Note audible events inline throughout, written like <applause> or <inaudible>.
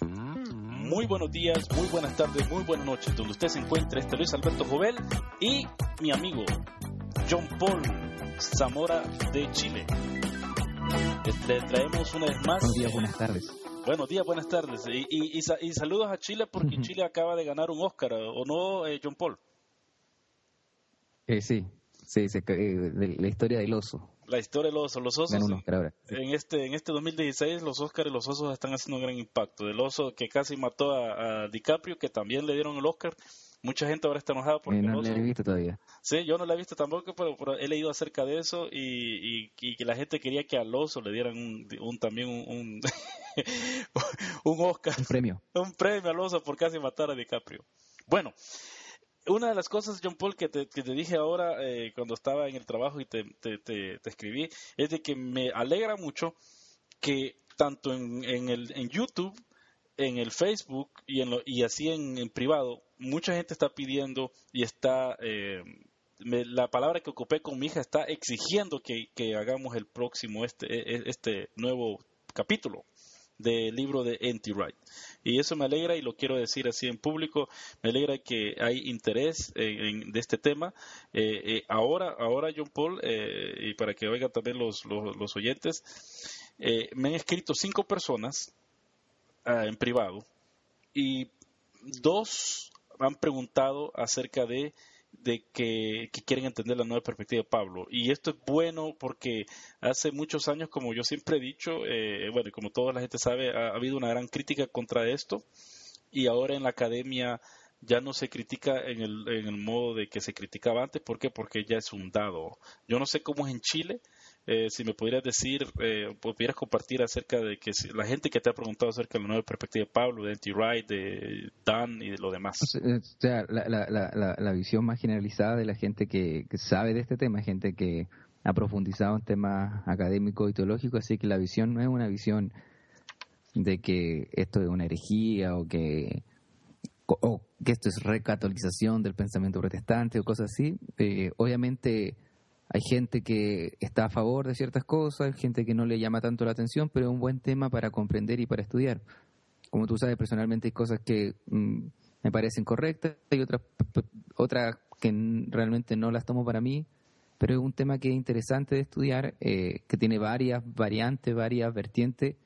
Muy buenos días, muy buenas tardes, muy buenas noches, donde usted se encuentre. Este Luis Alberto Jovel y mi amigo John Paul Zamora de Chile. Le traemos una vez más. Buenos días, buenas tardes. Buenos días, buenas tardes. Y, y, y, saludos a Chile porque Chile acaba de ganar un Oscar, ¿o no, eh, John Paul? Eh, sí, sí, eh, la historia del oso. La historia de los, los osos. En este en este 2016 los Oscars y los osos están haciendo un gran impacto. Del oso que casi mató a, DiCaprio, que también le dieron el Oscar. Mucha gente ahora está enojada porque no lo he visto todavía. Sí, yo no lo he visto tampoco, pero, he leído acerca de eso y, que la gente quería que al oso le dieran un, también un, <laughs> un, Oscar. Un premio. Un premio al oso por casi matar a DiCaprio. Bueno, una de las cosas, John Paul, que te, que te dije ahora eh, cuando estaba en el trabajo y te, te, te, escribí, es de que me alegra mucho que tanto en, en, el, en YouTube, en el Facebook y, en lo, y así en, privado, mucha gente está pidiendo y está, eh, la palabra que ocupé con mi hija está exigiendo que, que hagamos el próximo, este, e, e, este nuevo capítulo del libro de N.T. Wright. Y eso me alegra y lo quiero decir así en público, me alegra que hay interés en, este tema. Eh, eh, ahora, ahora John Paul, eh, y para que oigan también los, los, oyentes, me han escrito cinco personas ah, en privado y dos han preguntado acerca de de que, quieren entender la nueva perspectiva de Pablo. Y esto es bueno porque hace muchos años, como yo siempre he dicho, eh, bueno, como toda la gente sabe, ha, habido una gran crítica contra esto y ahora en la academia ya no se critica en el, en el modo de que se criticaba antes. ¿Por qué? Porque ya es un dado. Yo no sé cómo es en Chile, eh, si me pudieras decir, eh, pudieras compartir acerca de que la gente que te ha preguntado acerca de la nueva perspectiva de Pablo, de Anti-Wright, de Dan y de lo demás. O sea, la, visión más generalizada de la gente que, sabe de este tema, gente que ha profundizado en temas académicos y teológicos, así que la visión no es una visión de que esto es una herejía o que o que esto es recatolización del pensamiento protestante o cosas así. Eh, obviamente hay gente que está a favor de ciertas cosas, hay gente que no le llama tanto la atención, pero es un buen tema para comprender y para estudiar. Como tú sabes, personalmente hay cosas que mm, me parecen correctas, hay otras, otras que realmente no las tomo para mí, pero es un tema que es interesante de estudiar, eh, que tiene varias variantes, varias vertientes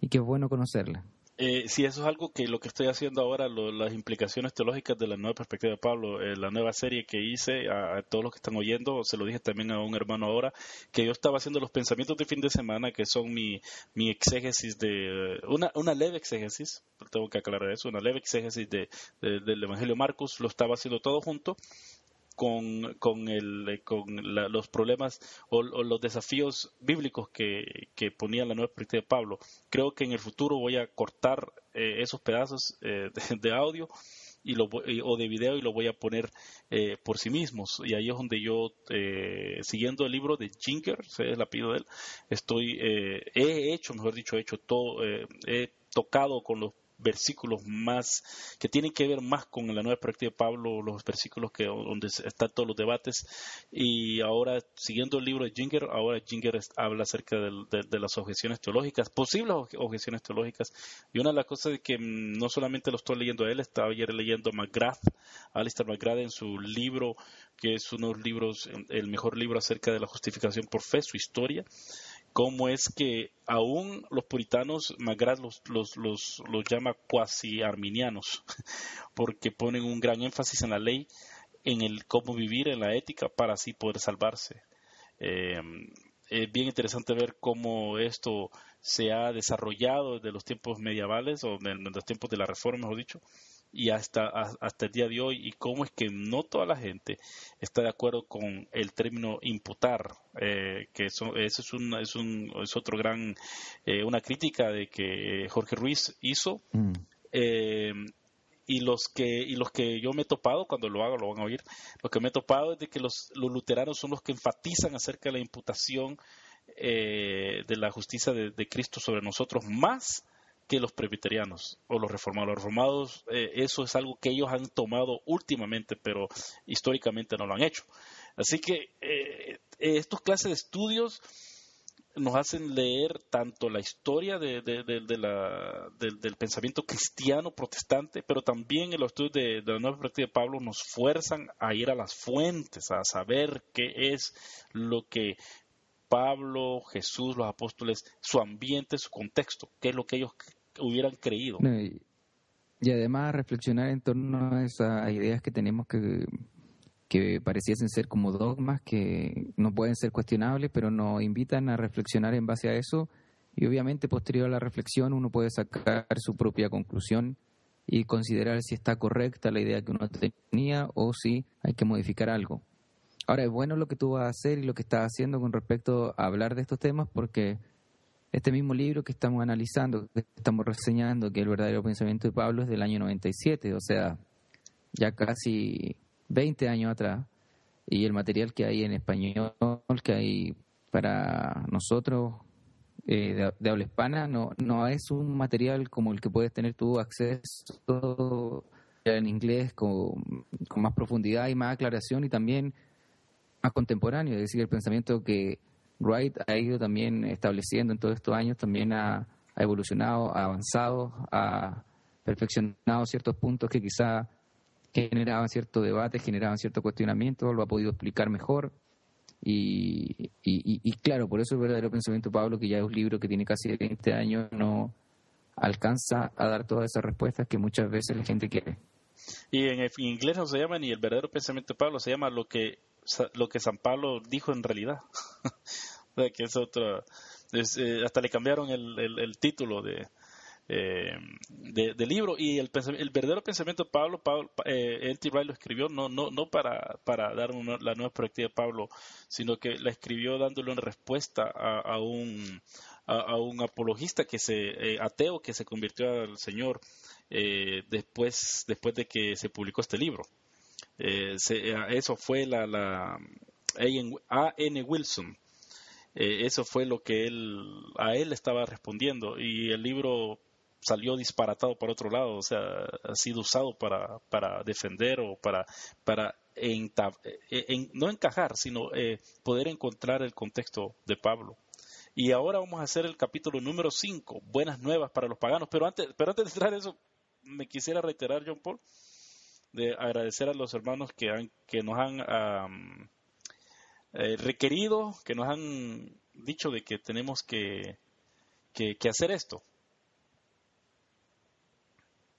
y que es bueno conocerla. Eh, sí, eso es algo que lo que estoy haciendo ahora, las implicaciones teológicas de la nueva perspectiva de Pablo, eh, la nueva serie que hice, a, todos los que están oyendo, se lo dije también a un hermano ahora, que yo estaba haciendo los pensamientos de fin de semana, que son mi, mi exégesis de, una, una leve exégesis, tengo que aclarar eso, una leve exégesis de, del Evangelio Marcos, lo estaba haciendo todo junto, con, con, el, con los problemas o, los desafíos bíblicos que, que, ponía la nueva perspectiva de Pablo. Creo que en el futuro voy a cortar eh, esos pedazos eh, de, audio y lo, o de video y lo voy a poner eh, por sí mismos. Y ahí es donde yo, siguiendo el libro de Jinker, es el apellido de él, estoy, he hecho, mejor dicho, he hecho todo, he tocado con los versículos más que tienen que ver más con la nueva perspectiva de Pablo, los versículos que donde están todos los debates. Y ahora siguiendo el libro de Ginger, ahora Ginger habla acerca de, las objeciones teológicas, posibles objeciones teológicas. Y una de las cosas que mm, no solamente lo estoy leyendo a él, estaba ayer leyendo a McGrath, Alistair McGrath en su libro que es uno de los libros, el mejor libro acerca de la justificación por fe, su historia cómo es que aún los puritanos, Magrat los, los, los, los llama cuasi arminianos, <laughs> porque ponen un gran énfasis en la ley, en el cómo vivir, en la ética, para así poder salvarse. Eh, es bien interesante ver cómo esto se ha desarrollado desde los tiempos medievales o en los tiempos de la reforma, mejor dicho, y hasta, hasta el día de hoy y cómo es que no toda la gente está de acuerdo con el término imputar, eh, que eso, eso es, un, es, un, es otro gran, eh, una crítica de que Jorge Ruiz hizo. Mm. Eh, y los que y los que yo me he topado cuando lo hago lo van a oír lo que me he topado es de que los, los luteranos son los que enfatizan acerca de la imputación de la justicia de, de Cristo sobre nosotros más que los presbiterianos o los reformados. Los reformados, eh, eso es algo que ellos han tomado últimamente, pero históricamente no lo han hecho. Así que eh, estos clases de estudios nos hacen leer tanto la historia del pensamiento cristiano protestante, pero también en los estudios de, la nueva perspectiva de Pablo nos fuerzan a ir a las fuentes, a saber qué es lo que Pablo, Jesús, los apóstoles, su ambiente, su contexto, qué es lo que ellos hubieran creído. y, además reflexionar en torno a esas ideas que tenemos que que pareciesen ser como dogmas que no pueden ser cuestionables, pero nos invitan a reflexionar en base a eso y obviamente posterior a la reflexión uno puede sacar su propia conclusión y considerar si está correcta la idea que uno tenía o si hay que modificar algo. Ahora, es bueno lo que tú vas a hacer y lo que estás haciendo con respecto a hablar de estos temas porque este mismo libro que estamos analizando, que estamos reseñando, que el verdadero pensamiento de Pablo es del año 97, o sea, ya casi 20 años atrás. Y el material que hay en español, que hay para nosotros eh, de, habla hispana, no, no es un material como el que puedes tener tú acceso en inglés con, con más profundidad y más aclaración y también más contemporáneo, es decir, el pensamiento que Wright ha ido también estableciendo en todos estos años también ha, evolucionado, ha avanzado, ha perfeccionado ciertos puntos que quizá generaban cierto debate, generaban cierto cuestionamiento, lo ha podido explicar mejor. Y, y, claro, por eso el verdadero pensamiento Pablo, que ya es un libro que tiene casi 20 años, no alcanza a dar todas esas respuestas que muchas veces la gente quiere. Y en, inglés no se llama ni el verdadero pensamiento de Pablo, se llama lo que, lo que San Pablo dijo en realidad. <laughs> que es otra. Eh, hasta le cambiaron el, el título de, eh, del libro y el, el, verdadero pensamiento de Pablo, Pablo eh, Wright lo escribió no no no para, para dar la nueva perspectiva de Pablo, sino que la escribió dándole una respuesta a, un a, un apologista que se eh, ateo que se convirtió al Señor eh, después después de que se publicó este libro. eso fue la, la A. N. Wilson. eso fue lo que él a él estaba respondiendo y el libro salió disparatado por otro lado, o sea, ha sido usado para, para defender o para, para eh, no encajar, sino eh, poder encontrar el contexto de Pablo. Y ahora vamos a hacer el capítulo número 5, Buenas Nuevas para los Paganos. Pero antes, pero antes de entrar eso, me quisiera reiterar, John Paul, de agradecer a los hermanos que, han, que nos han eh, requerido, que nos han dicho de que tenemos que, que hacer esto.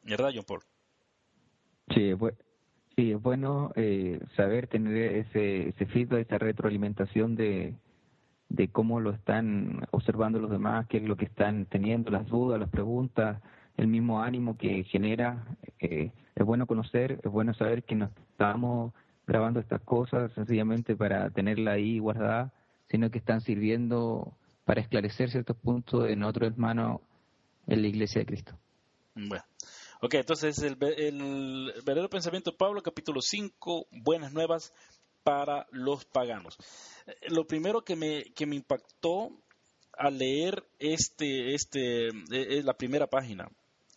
¿Verdad, John Paul? Sí, sí, es bueno eh, saber tener ese, ese feedback, esa retroalimentación de, de cómo lo están observando los demás, qué es lo que están teniendo, las dudas, las preguntas, el mismo ánimo que genera. Eh, es bueno conocer, es bueno saber que no estamos grabando estas cosas sencillamente para tenerla ahí guardada, sino que están sirviendo para esclarecer ciertos puntos en otro hermano en la Iglesia de Cristo. Bueno, Ok, entonces el, el verdadero pensamiento de Pablo, capítulo 5, buenas nuevas para los paganos. Eh, lo primero que me, que me impactó al leer este, este, es eh, la primera página.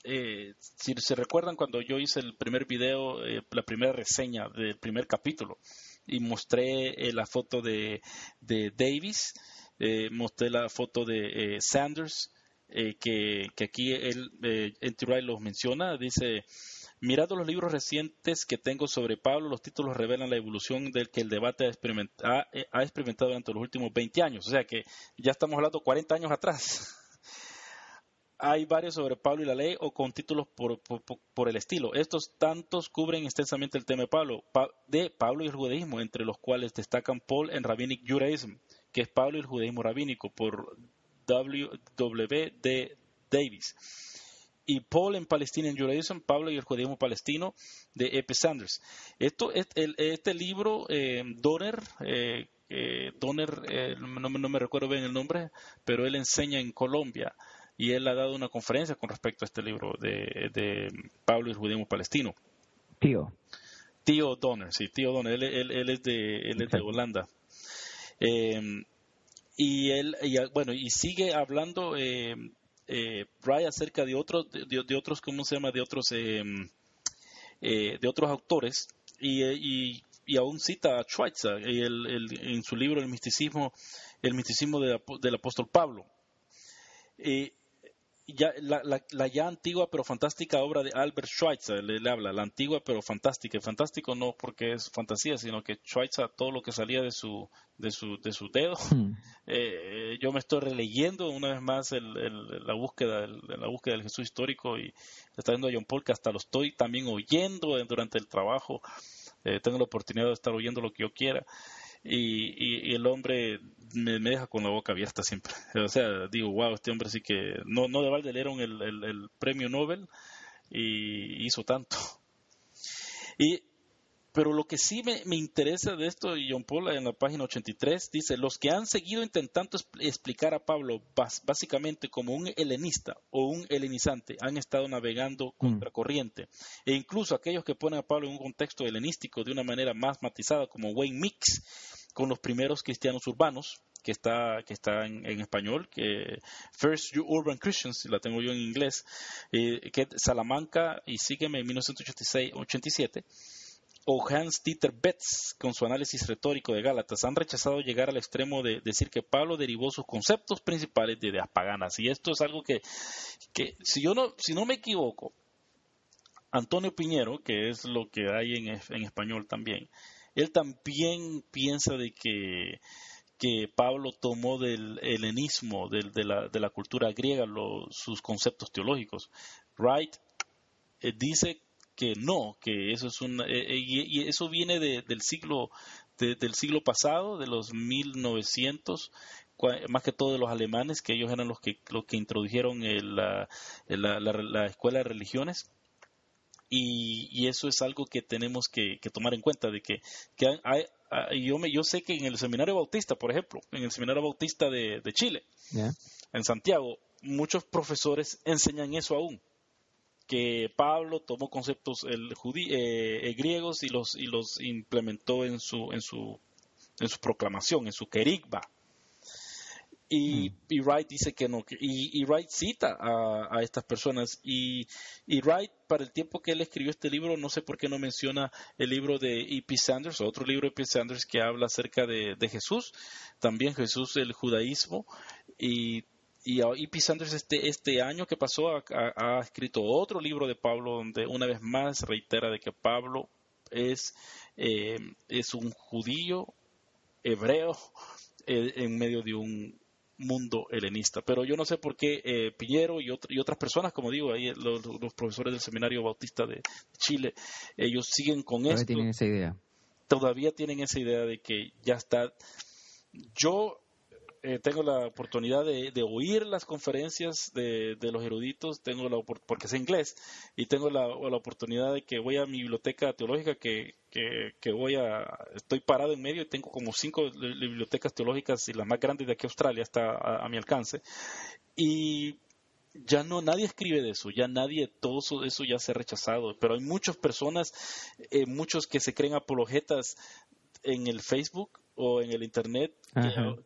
Si se recuerdan cuando yo hice el primer video, la primera reseña del primer capítulo, y mostré la foto de, de Davis, mostré la foto de Sanders, eh, que, aquí él, eh, los menciona, dice, mirando los libros recientes que tengo sobre Pablo, los títulos revelan la evolución del que el debate eh, ha, experimentado durante los últimos 20 años, o sea que ya estamos hablando 40 años atrás. <laughs> Hay varios sobre Pablo y la ley o con títulos por, por, el estilo. Estos tantos cubren extensamente el tema de Pablo, de Pablo y el judaísmo, entre los cuales destacan Paul en Rabbinic Judaism, que es Pablo y el judaísmo rabínico, por W. D. Davis. Y Paul en Palestina en Judaism, Pablo y el judaísmo palestino de E.P. Sanders. Esto, este libro, eh, Donner, eh, eh, Donner no, me recuerdo bien el nombre, pero él enseña en Colombia y él ha dado una conferencia con respecto a este libro de, Pablo y el judaísmo palestino. Tío. Tío Donner, sí, tío Donner, él, es, de, él es de Holanda. Eh, y él bueno y sigue hablando eh, eh acerca de otros de, otros cómo se llama de otros eh, eh, de otros autores y, y, aún cita a Schweitzer en su libro El misticismo el misticismo del apóstol Pablo. Eh, ya, la, la, ya antigua pero fantástica obra de Albert Schweitzer, le, habla, la antigua pero fantástica, fantástico no porque es fantasía, sino que Schweitzer, todo lo que salía de su, de su, de su dedo, hmm. <laughs> eh, yo me estoy releyendo una vez más el, la, búsqueda, la búsqueda del Jesús histórico y está viendo a John Paul que hasta lo estoy también oyendo durante el trabajo, eh, tengo la oportunidad de estar oyendo lo que yo quiera y, y, el hombre me, deja con la boca abierta siempre. <laughs> O sea, digo, wow, este hombre sí que no, no de balde le dieron el, el, premio Nobel y hizo tanto. <laughs> Y pero lo que sí me, me, interesa de esto, y John Paul en la página 83 dice, los que han seguido intentando explicar a Pablo básicamente como un helenista o un helenizante han estado navegando mm. contra corriente. E incluso aquellos que ponen a Pablo en un contexto helenístico de una manera más matizada, como Wayne Mix, con los primeros cristianos urbanos, que está, que está en, español, que First Urban Christians, la tengo yo en inglés, eh, que Salamanca y sígueme en 1987 o Hans Dieter Betz, con su análisis retórico de Gálatas, han rechazado llegar al extremo de decir que Pablo derivó sus conceptos principales de ideas paganas. Y esto es algo que, que si yo no, si no me equivoco, Antonio Piñero, que es lo que hay en, en español también, él también piensa de que, que Pablo tomó del helenismo, del, de, la, de, la, cultura griega, sus conceptos teológicos. Wright eh, dice que no, que eso es un eh, eh, y, eso viene del siglo del siglo pasado, de los 1900, más que todo de los alemanes, que ellos eran los que los que introdujeron la, la, escuela de religiones. Y, eso es algo que tenemos que, tomar en cuenta de que, que hay, yo me yo sé que en el seminario bautista por ejemplo en el seminario bautista de, Chile en Santiago muchos profesores enseñan eso aún que Pablo tomó conceptos el eh, eh, griegos y los y los implementó en su en su en su proclamación, en su querigma. Y, mm. y, Wright dice que no, y, y Wright cita a, a estas personas. Y, y, Wright, para el tiempo que él escribió este libro, no sé por qué no menciona el libro de E.P. Sanders, otro libro de E.P. Sanders que habla acerca de, de Jesús, también Jesús, el judaísmo, y y, y Sanders este, este año que pasó ha, escrito otro libro de Pablo donde una vez más reitera de que Pablo es, eh, es un judío hebreo eh, en medio de un mundo helenista. Pero yo no sé por qué eh, Piñero y, y, otras personas, como digo, ahí los, profesores del Seminario Bautista de Chile, ellos siguen con Todavía tienen esa idea. Todavía tienen esa idea de que ya está. Yo eh, tengo la oportunidad de, oír las conferencias de, los eruditos, tengo la porque sé inglés, y tengo la, oportunidad de que voy a mi biblioteca teológica, que, que, voy a, estoy parado en medio y tengo como cinco bibliotecas teológicas y la más grande de aquí Australia está a, mi alcance. Y ya no nadie escribe de eso, ya nadie, todo eso, ya se ha rechazado, pero hay muchas personas, eh, muchos que se creen apologetas en el Facebook o en el internet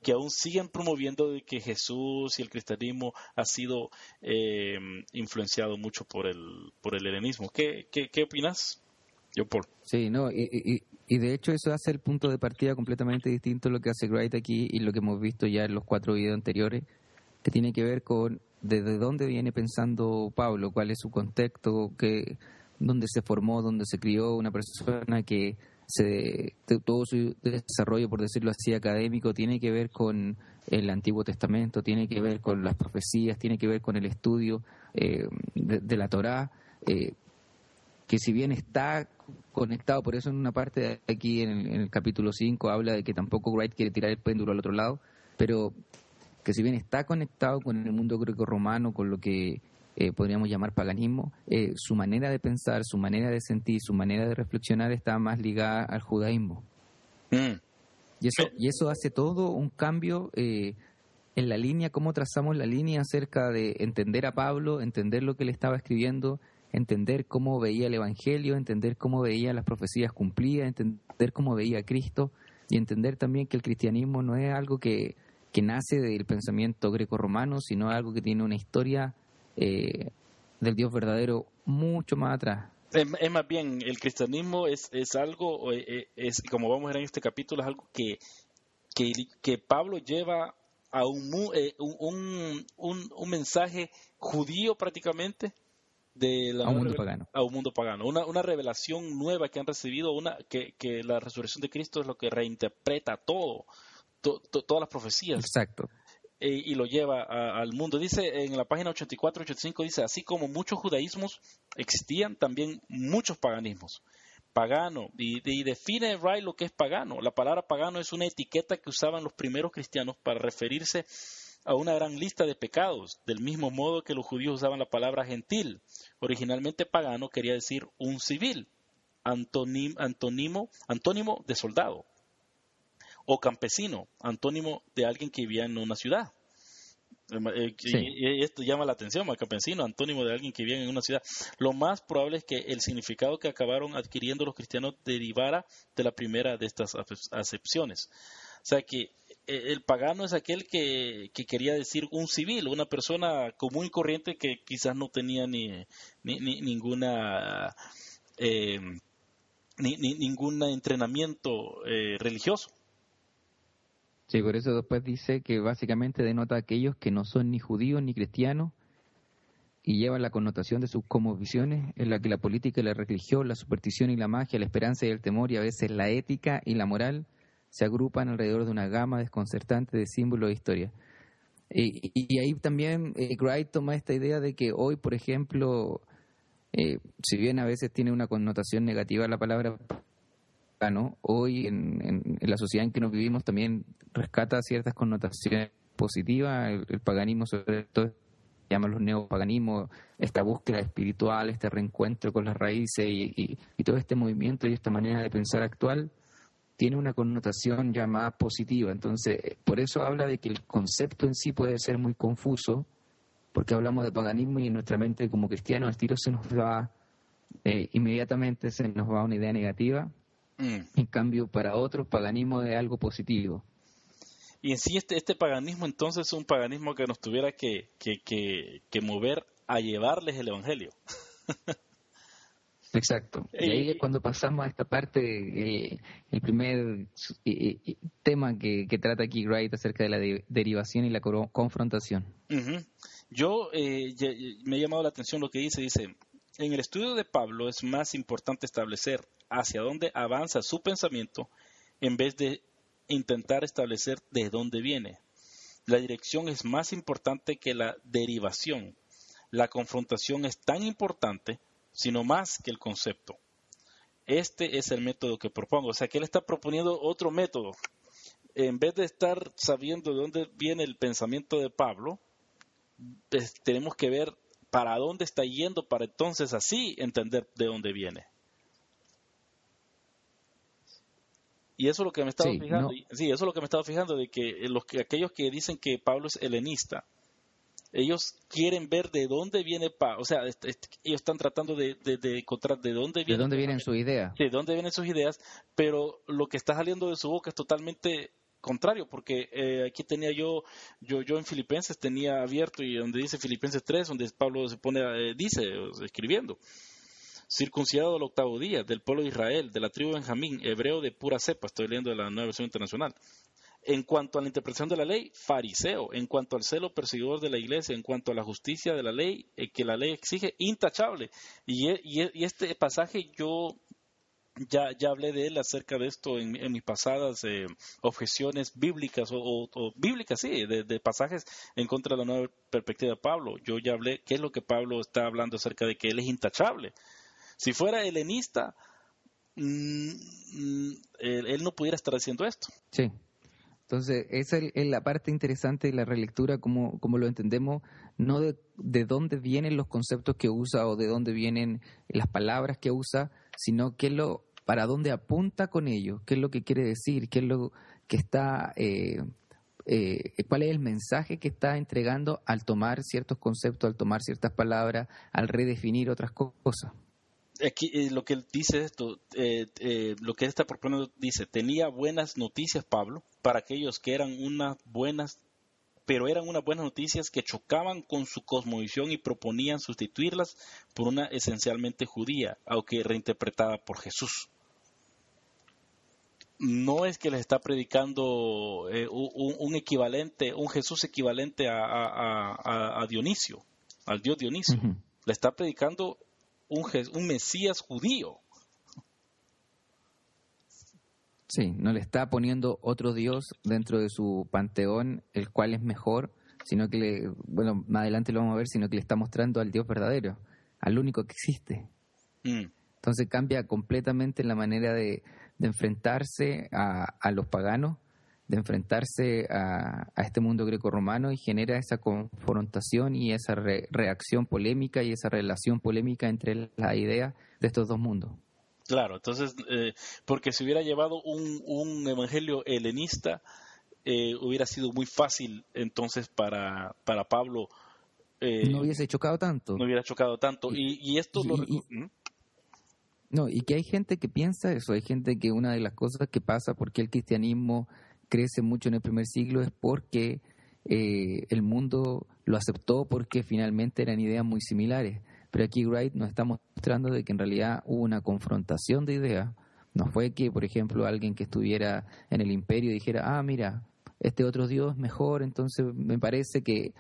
que, aún siguen promoviendo de que Jesús y el cristianismo ha sido eh, influenciado mucho por el por el helenismo. ¿Qué, qué, qué opinas? Yo por. Sí, no, y, y, de hecho eso hace el punto de partida completamente distinto a lo que hace Wright aquí y lo que hemos visto ya en los cuatro videos anteriores, que tiene que ver con desde dónde viene pensando Pablo, cuál es su contexto, que, dónde se formó, dónde se crió, una persona que se, todo su desarrollo, por decirlo así, académico, tiene que ver con el Antiguo Testamento, tiene que ver con las profecías, tiene que ver con el estudio eh, de, la Torá, eh, que si bien está conectado, por eso en una parte aquí en el, capítulo 5 habla de que tampoco Wright quiere tirar el péndulo al otro lado, pero que si bien está conectado con el mundo greco-romano, con lo que eh, podríamos llamar paganismo, eh, su manera de pensar, su manera de sentir, su manera de reflexionar está más ligada al judaísmo. Mm. Y, eso, y eso hace todo un cambio eh, en la línea, cómo trazamos la línea acerca de entender a Pablo, entender lo que él estaba escribiendo, entender cómo veía el Evangelio, entender cómo veía las profecías cumplidas, entender cómo veía a Cristo y entender también que el cristianismo no es algo que, que nace del pensamiento greco-romano, sino algo que tiene una historia eh, del Dios verdadero mucho más atrás. Es, más bien, el cristianismo es, es algo, eh, es, como vamos a ver en este capítulo, es algo que que, que Pablo lleva a un, eh, un, un, un, mensaje judío prácticamente de a un mundo pagano. A un mundo pagano. Una, una revelación nueva que han recibido, una que, que la resurrección de Cristo es lo que reinterpreta todo, todas las profecías. Exacto. Eh, y lo lleva al mundo. Dice en la página 84-85, dice, así como muchos judaísmos existían, también muchos paganismos. Pagano, y, y define Wright lo que es pagano. La palabra pagano es una etiqueta que usaban los primeros cristianos para referirse a una gran lista de pecados, del mismo modo que los judíos usaban la palabra gentil. Originalmente pagano quería decir un civil, antónimo, antónimo de soldado o campesino, antónimo de alguien que vivía en una ciudad. Eh, y, esto llama la atención, campesino, antónimo de alguien que vive en una ciudad. Lo más probable es que el significado que acabaron adquiriendo los cristianos derivara de la primera de estas acepciones. O sea que eh, el pagano es aquel que, quería decir un civil, una persona común y corriente que quizás no tenía ni, ni, ninguna eh, ni, ningún entrenamiento religioso. Sí, por eso después dice que básicamente denota a aquellos que no son ni judíos ni cristianos y llevan la connotación de sus visiones en la que la política y la religión, la superstición y la magia, la esperanza y el temor y a veces la ética y la moral se agrupan alrededor de una gama desconcertante de símbolos de historia. Y, ahí también eh, Wright toma esta idea de que hoy, por ejemplo, eh, si bien a veces tiene una connotación negativa la palabra hoy en, la sociedad en que nos vivimos también rescata ciertas connotaciones positivas. El, paganismo, sobre todo, llama los neopaganismos, esta búsqueda espiritual, este reencuentro con las raíces y, todo este movimiento y esta manera de pensar actual tiene una connotación ya más positiva. Entonces, por eso habla de que el concepto en sí puede ser muy confuso, porque hablamos de paganismo y en nuestra mente como cristianos el tiro se nos va, eh, inmediatamente se nos va una idea negativa Mm. En cambio, para otros, paganismo es algo positivo. Y en sí, este, este paganismo entonces es un paganismo que nos tuviera que, que, mover a llevarles el Evangelio. <laughs> Exacto. Y ahí es cuando pasamos a esta parte, eh, el primer eh, eh, tema que, trata aquí Wright acerca de la derivación y la confrontación. Yo me ha llamado la atención lo que dice, dice, en el estudio de Pablo es más importante establecer hacia dónde avanza su pensamiento en vez de intentar establecer de dónde viene. La dirección es más importante que la derivación. La confrontación es tan importante, sino más que el concepto. Este es el método que propongo. O sea, que él está proponiendo otro método. En vez de estar sabiendo de dónde viene el pensamiento de Pablo, tenemos que ver para dónde está yendo para entonces así entender de dónde viene. Y eso es lo que me estaba fijando. Sí, eso es lo que me estaba fijando de que los que aquellos que dicen que Pablo es helenista, ellos quieren ver de dónde viene Pablo, o sea, ellos están tratando de, encontrar de dónde viene. De dónde vienen sus ideas. Sí, de dónde vienen sus ideas, pero lo que está saliendo de su boca es totalmente contrario, porque eh, aquí tenía yo, yo, yo en Filipenses tenía abierto y donde dice Filipenses 3, donde Pablo se pone, eh, dice, escribiendo circuncidado al octavo día, del pueblo de Israel, de la tribu de Benjamín, hebreo de pura cepa, estoy leyendo de la nueva versión internacional. En cuanto a la interpretación de la ley, fariseo. En cuanto al celo perseguidor de la iglesia, en cuanto a la justicia de la ley, eh, que la ley exige, intachable. Y, y, este pasaje yo ya, ya hablé de él acerca de esto en, mis pasadas eh, objeciones bíblicas o, bíblicas, sí, de, pasajes en contra de la nueva perspectiva de Pablo. Yo ya hablé, ¿qué es lo que Pablo está hablando acerca de que él es intachable? Si fuera helenista, mm, mm, él, no pudiera estar haciendo esto. Sí. Entonces, esa es la parte interesante de la relectura, como, como lo entendemos, no de, de, dónde vienen los conceptos que usa o de dónde vienen las palabras que usa, sino qué lo, para dónde apunta con ello, qué es lo que quiere decir, qué es lo que está, eh, eh, cuál es el mensaje que está entregando al tomar ciertos conceptos, al tomar ciertas palabras, al redefinir otras cosas aquí eh, lo que él dice esto, eh, lo que él está proponiendo dice, tenía buenas noticias Pablo para aquellos que eran unas buenas, pero eran unas buenas noticias que chocaban con su cosmovisión y proponían sustituirlas por una esencialmente judía, aunque reinterpretada por Jesús. No es que les está predicando eh, un, equivalente, un Jesús equivalente a, Dionisio, al dios Dionisio. Le está predicando un, un Mesías judío. Sí, no le está poniendo otro dios dentro de su panteón, el cual es mejor, sino que, le, bueno, más adelante lo vamos a ver, sino que le está mostrando al dios verdadero, al único que existe. Mm. Entonces cambia completamente la manera de, enfrentarse a, los paganos, de enfrentarse a, este mundo greco-romano y genera esa confrontación y esa reacción polémica y esa relación polémica entre las ideas de estos dos mundos. Claro, entonces, eh, porque si hubiera llevado un, evangelio helenista, eh, hubiera sido muy fácil entonces para, para Pablo. Eh, no hubiese chocado tanto. No hubiera chocado tanto. Y, esto lo. ¿Mm? No, y que hay gente que piensa eso, hay gente que una de las cosas que pasa porque el cristianismo crece mucho en el primer siglo es porque el mundo lo aceptó porque finalmente eran ideas muy similares. Pero aquí Wright nos está mostrando de que en realidad hubo una confrontación de ideas. No fue que, por ejemplo, alguien que estuviera en el imperio dijera, ah, mira, este otro Dios es mejor, entonces me parece que,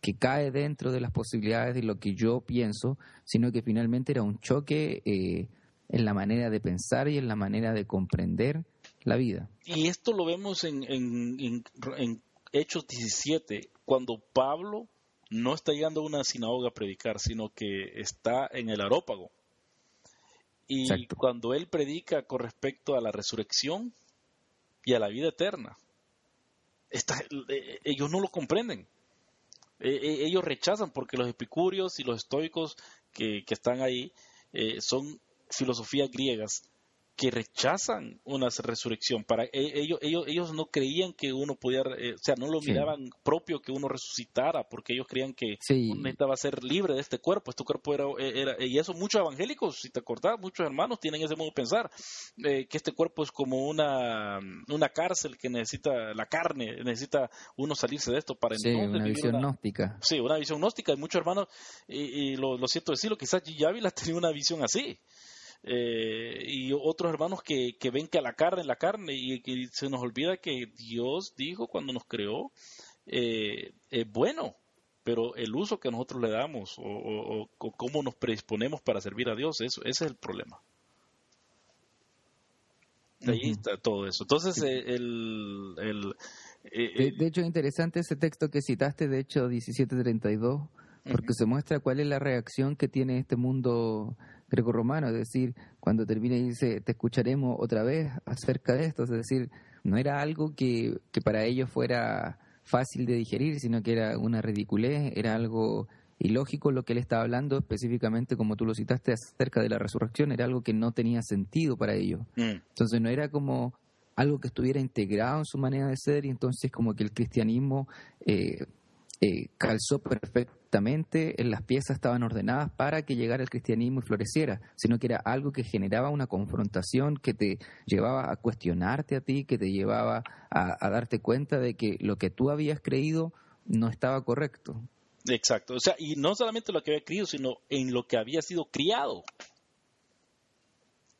que cae dentro de las posibilidades de lo que yo pienso, sino que finalmente era un choque eh, en la manera de pensar y en la manera de comprender la vida. Y esto lo vemos en, en, en Hechos 17, cuando Pablo no está llegando a una sinagoga a predicar, sino que está en el arópago. Y cuando él predica con respecto a la resurrección y a la vida eterna, eh, ellos no lo comprenden. Eh, eh, ellos rechazan porque los epicúreos y los estoicos que, están ahí son filosofías griegas que rechazan una resurrección. Para e, ellos, ellos, ellos no creían que uno podía, eh, o sea, no lo miraban propio que uno resucitara, porque ellos creían que uno necesitaba ser libre de este cuerpo. Este cuerpo era, era y eso muchos evangélicos, si te acordás, muchos hermanos tienen ese modo de pensar, eh, que este cuerpo es como una, una cárcel que necesita la carne, necesita uno salirse de esto para sí, una visión gnóstica. Sí, una visión gnóstica. Y muchos hermanos, y, lo, lo siento decirlo, quizás Ávila <laughs> tenía una visión así. Eh, y otros hermanos que, que, ven que a la carne, la carne, y que se nos olvida que Dios dijo cuando nos creó, eh, es bueno, pero el uso que nosotros le damos o, cómo nos predisponemos para servir a Dios, eso, ese es el problema. De ahí está todo eso. Entonces, eh, el... el de, de, hecho, es interesante ese texto que citaste, de hecho, 1732, porque se muestra cuál es la reacción que tiene este mundo greco-romano, es decir, cuando termina y dice, te escucharemos otra vez acerca de esto, es decir, no era algo que, que para ellos fuera fácil de digerir, sino que era una ridiculez, era algo ilógico lo que él estaba hablando, específicamente como tú lo citaste acerca de la resurrección, era algo que no tenía sentido para ellos. Mm. Entonces no era como algo que estuviera integrado en su manera de ser y entonces como que el cristianismo eh, eh, calzó perfectamente, las piezas estaban ordenadas para que llegara el cristianismo y floreciera, sino que era algo que generaba una confrontación, que te llevaba a cuestionarte a ti, que te llevaba a, darte cuenta de que lo que tú habías creído no estaba correcto. Exacto, o sea, y no solamente lo que había creído, sino en lo que había sido criado.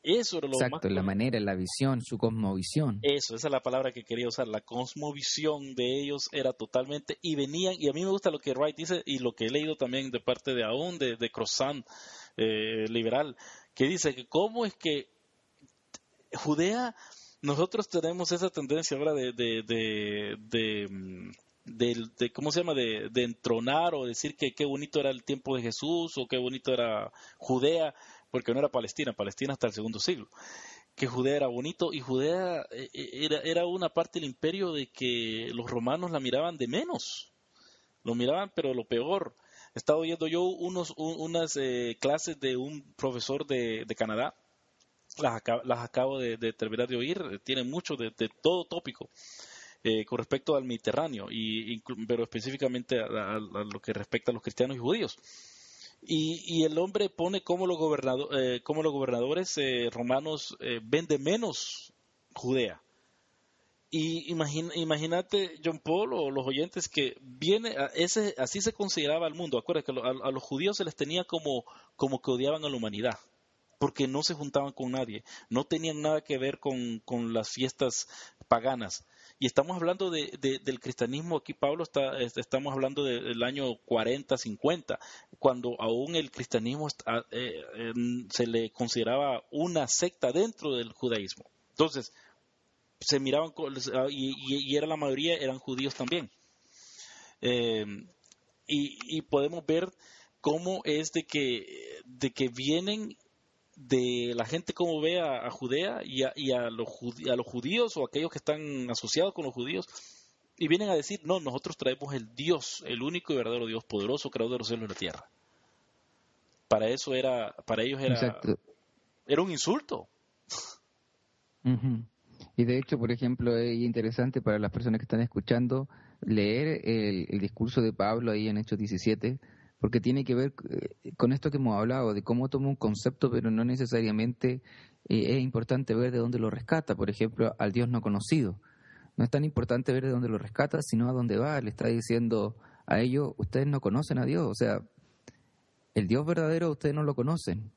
Eso era lo Exacto, la manera, la visión, su cosmovisión. Eso, esa es la palabra que quería usar. La cosmovisión de ellos era totalmente. Y venían, y a mí me gusta lo que Wright dice y lo que he leído también de parte de aún, de, de Croissant, eh, liberal, que dice que cómo es que Judea, nosotros tenemos esa tendencia ahora de, de, de, de cómo se llama de, de, entronar o decir que qué bonito era el tiempo de Jesús o qué bonito era Judea porque no era Palestina, Palestina hasta el segundo siglo, que Judea era bonito y Judea eh, eh, era, era una parte del imperio de que los romanos la miraban de menos, lo miraban pero lo peor. Estaba oyendo yo unos, unas eh, clases de un profesor de, Canadá, las, las acabo de, terminar de oír, tienen mucho de, todo tópico. con respecto al Mediterráneo, y, pero específicamente a, lo que respecta a los cristianos y judíos. Y, el hombre pone como los, eh, como los gobernadores eh, romanos eh, vende menos Judea. Y imagínate, John Paul o los oyentes, que viene, ese, así se consideraba el mundo. Acuérdate que a, los judíos se les tenía como, como que odiaban a la humanidad. porque no se juntaban con nadie, no tenían nada que ver con, con las fiestas paganas. Y estamos hablando de, del cristianismo, aquí Pablo está, estamos hablando del año 40, 50, cuando aún el cristianismo eh, se le consideraba una secta dentro del judaísmo. Entonces, se miraban, y, y, era la mayoría, eran judíos también. Eh, y, podemos ver cómo es de que, de que vienen de la gente como ve a, Judea y, a, y a, los, a los judíos o aquellos que están asociados con los judíos y vienen a decir, no, nosotros traemos el Dios, el único y verdadero Dios poderoso, creador de los cielos y la tierra. Para eso era, para ellos era, era un insulto. Y de hecho, por ejemplo, es interesante para las personas que están escuchando leer el, discurso de Pablo ahí en Hechos 17, porque tiene que ver eh, con esto que hemos hablado, de cómo toma un concepto, pero no necesariamente eh, es importante ver de dónde lo rescata. Por ejemplo, al Dios no conocido. No es tan importante ver de dónde lo rescata, sino a dónde va. Le está diciendo a ellos, ustedes no conocen a Dios. O sea, el Dios verdadero ustedes no lo conocen.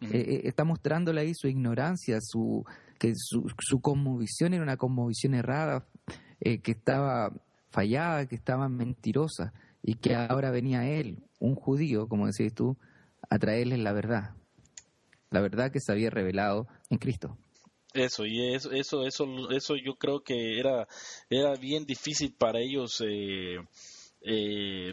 Eh, está mostrándole ahí su ignorancia, su que su, su cosmovisión era una cosmovisión errada, que estaba fallada, que estaba mentirosa y que ahora venía él, un judío, como decís tú, a traerles la verdad, la verdad que se había revelado en Cristo. Eso, y eso, eso, eso, eso yo creo que era, era bien difícil para ellos eh, eh,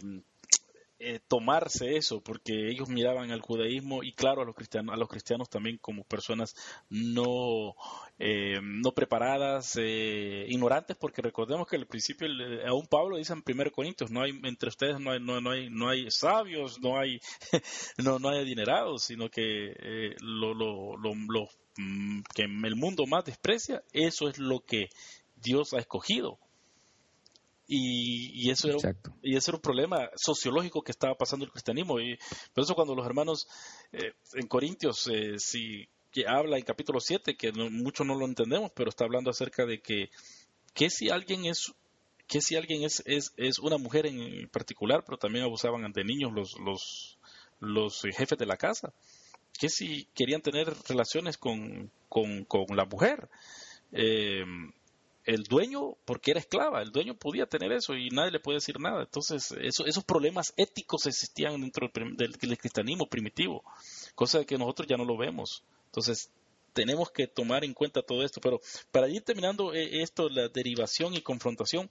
eh, tomarse eso, porque ellos miraban al judaísmo y claro a los cristianos, a los cristianos también como personas no, eh, no preparadas, eh, ignorantes, porque recordemos que al principio aún Pablo dice en 1 Corintios, no hay entre ustedes no hay, no, no hay, no hay sabios, no hay, <laughs> no, no hay adinerados, sino que lo, lo, lo, lo mm, que el mundo más desprecia, eso es lo que Dios ha escogido y, eso era, y eso era un problema sociológico que estaba pasando el cristianismo. Y por eso cuando los hermanos eh, en Corintios, eh, si que habla en capítulo 7, que muchos no lo entendemos, pero está hablando acerca de que, que si alguien es que si alguien es, es, es una mujer en particular, pero también abusaban ante niños los, los, los jefes de la casa, que si querían tener relaciones con, con, con la mujer. Eh, el dueño, porque era esclava, el dueño podía tener eso y nadie le puede decir nada. Entonces, esos problemas éticos existían dentro del, cristianismo primitivo, cosa que nosotros ya no lo vemos. Entonces, tenemos que tomar en cuenta todo esto. Pero para ir terminando eh, esto, la derivación y confrontación,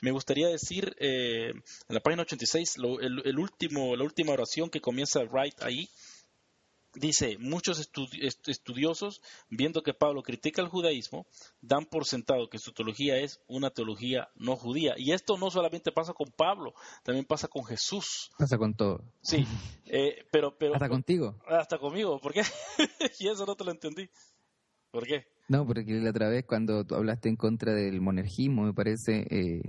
me gustaría decir eh, en la página 86, el, último, la última oración que comienza Wright ahí, Dice, muchos estudiosos, viendo que Pablo critica el judaísmo, dan por sentado que su teología es una teología no judía. Y esto no solamente pasa con Pablo, también pasa con Jesús. Pasa con todo. Sí, <laughs> eh, pero, pero... Hasta contigo. Hasta conmigo, ¿por qué? <laughs> y eso no te lo entendí. ¿Por qué? No, porque la otra vez cuando tú hablaste en contra del monergismo, me parece, eh,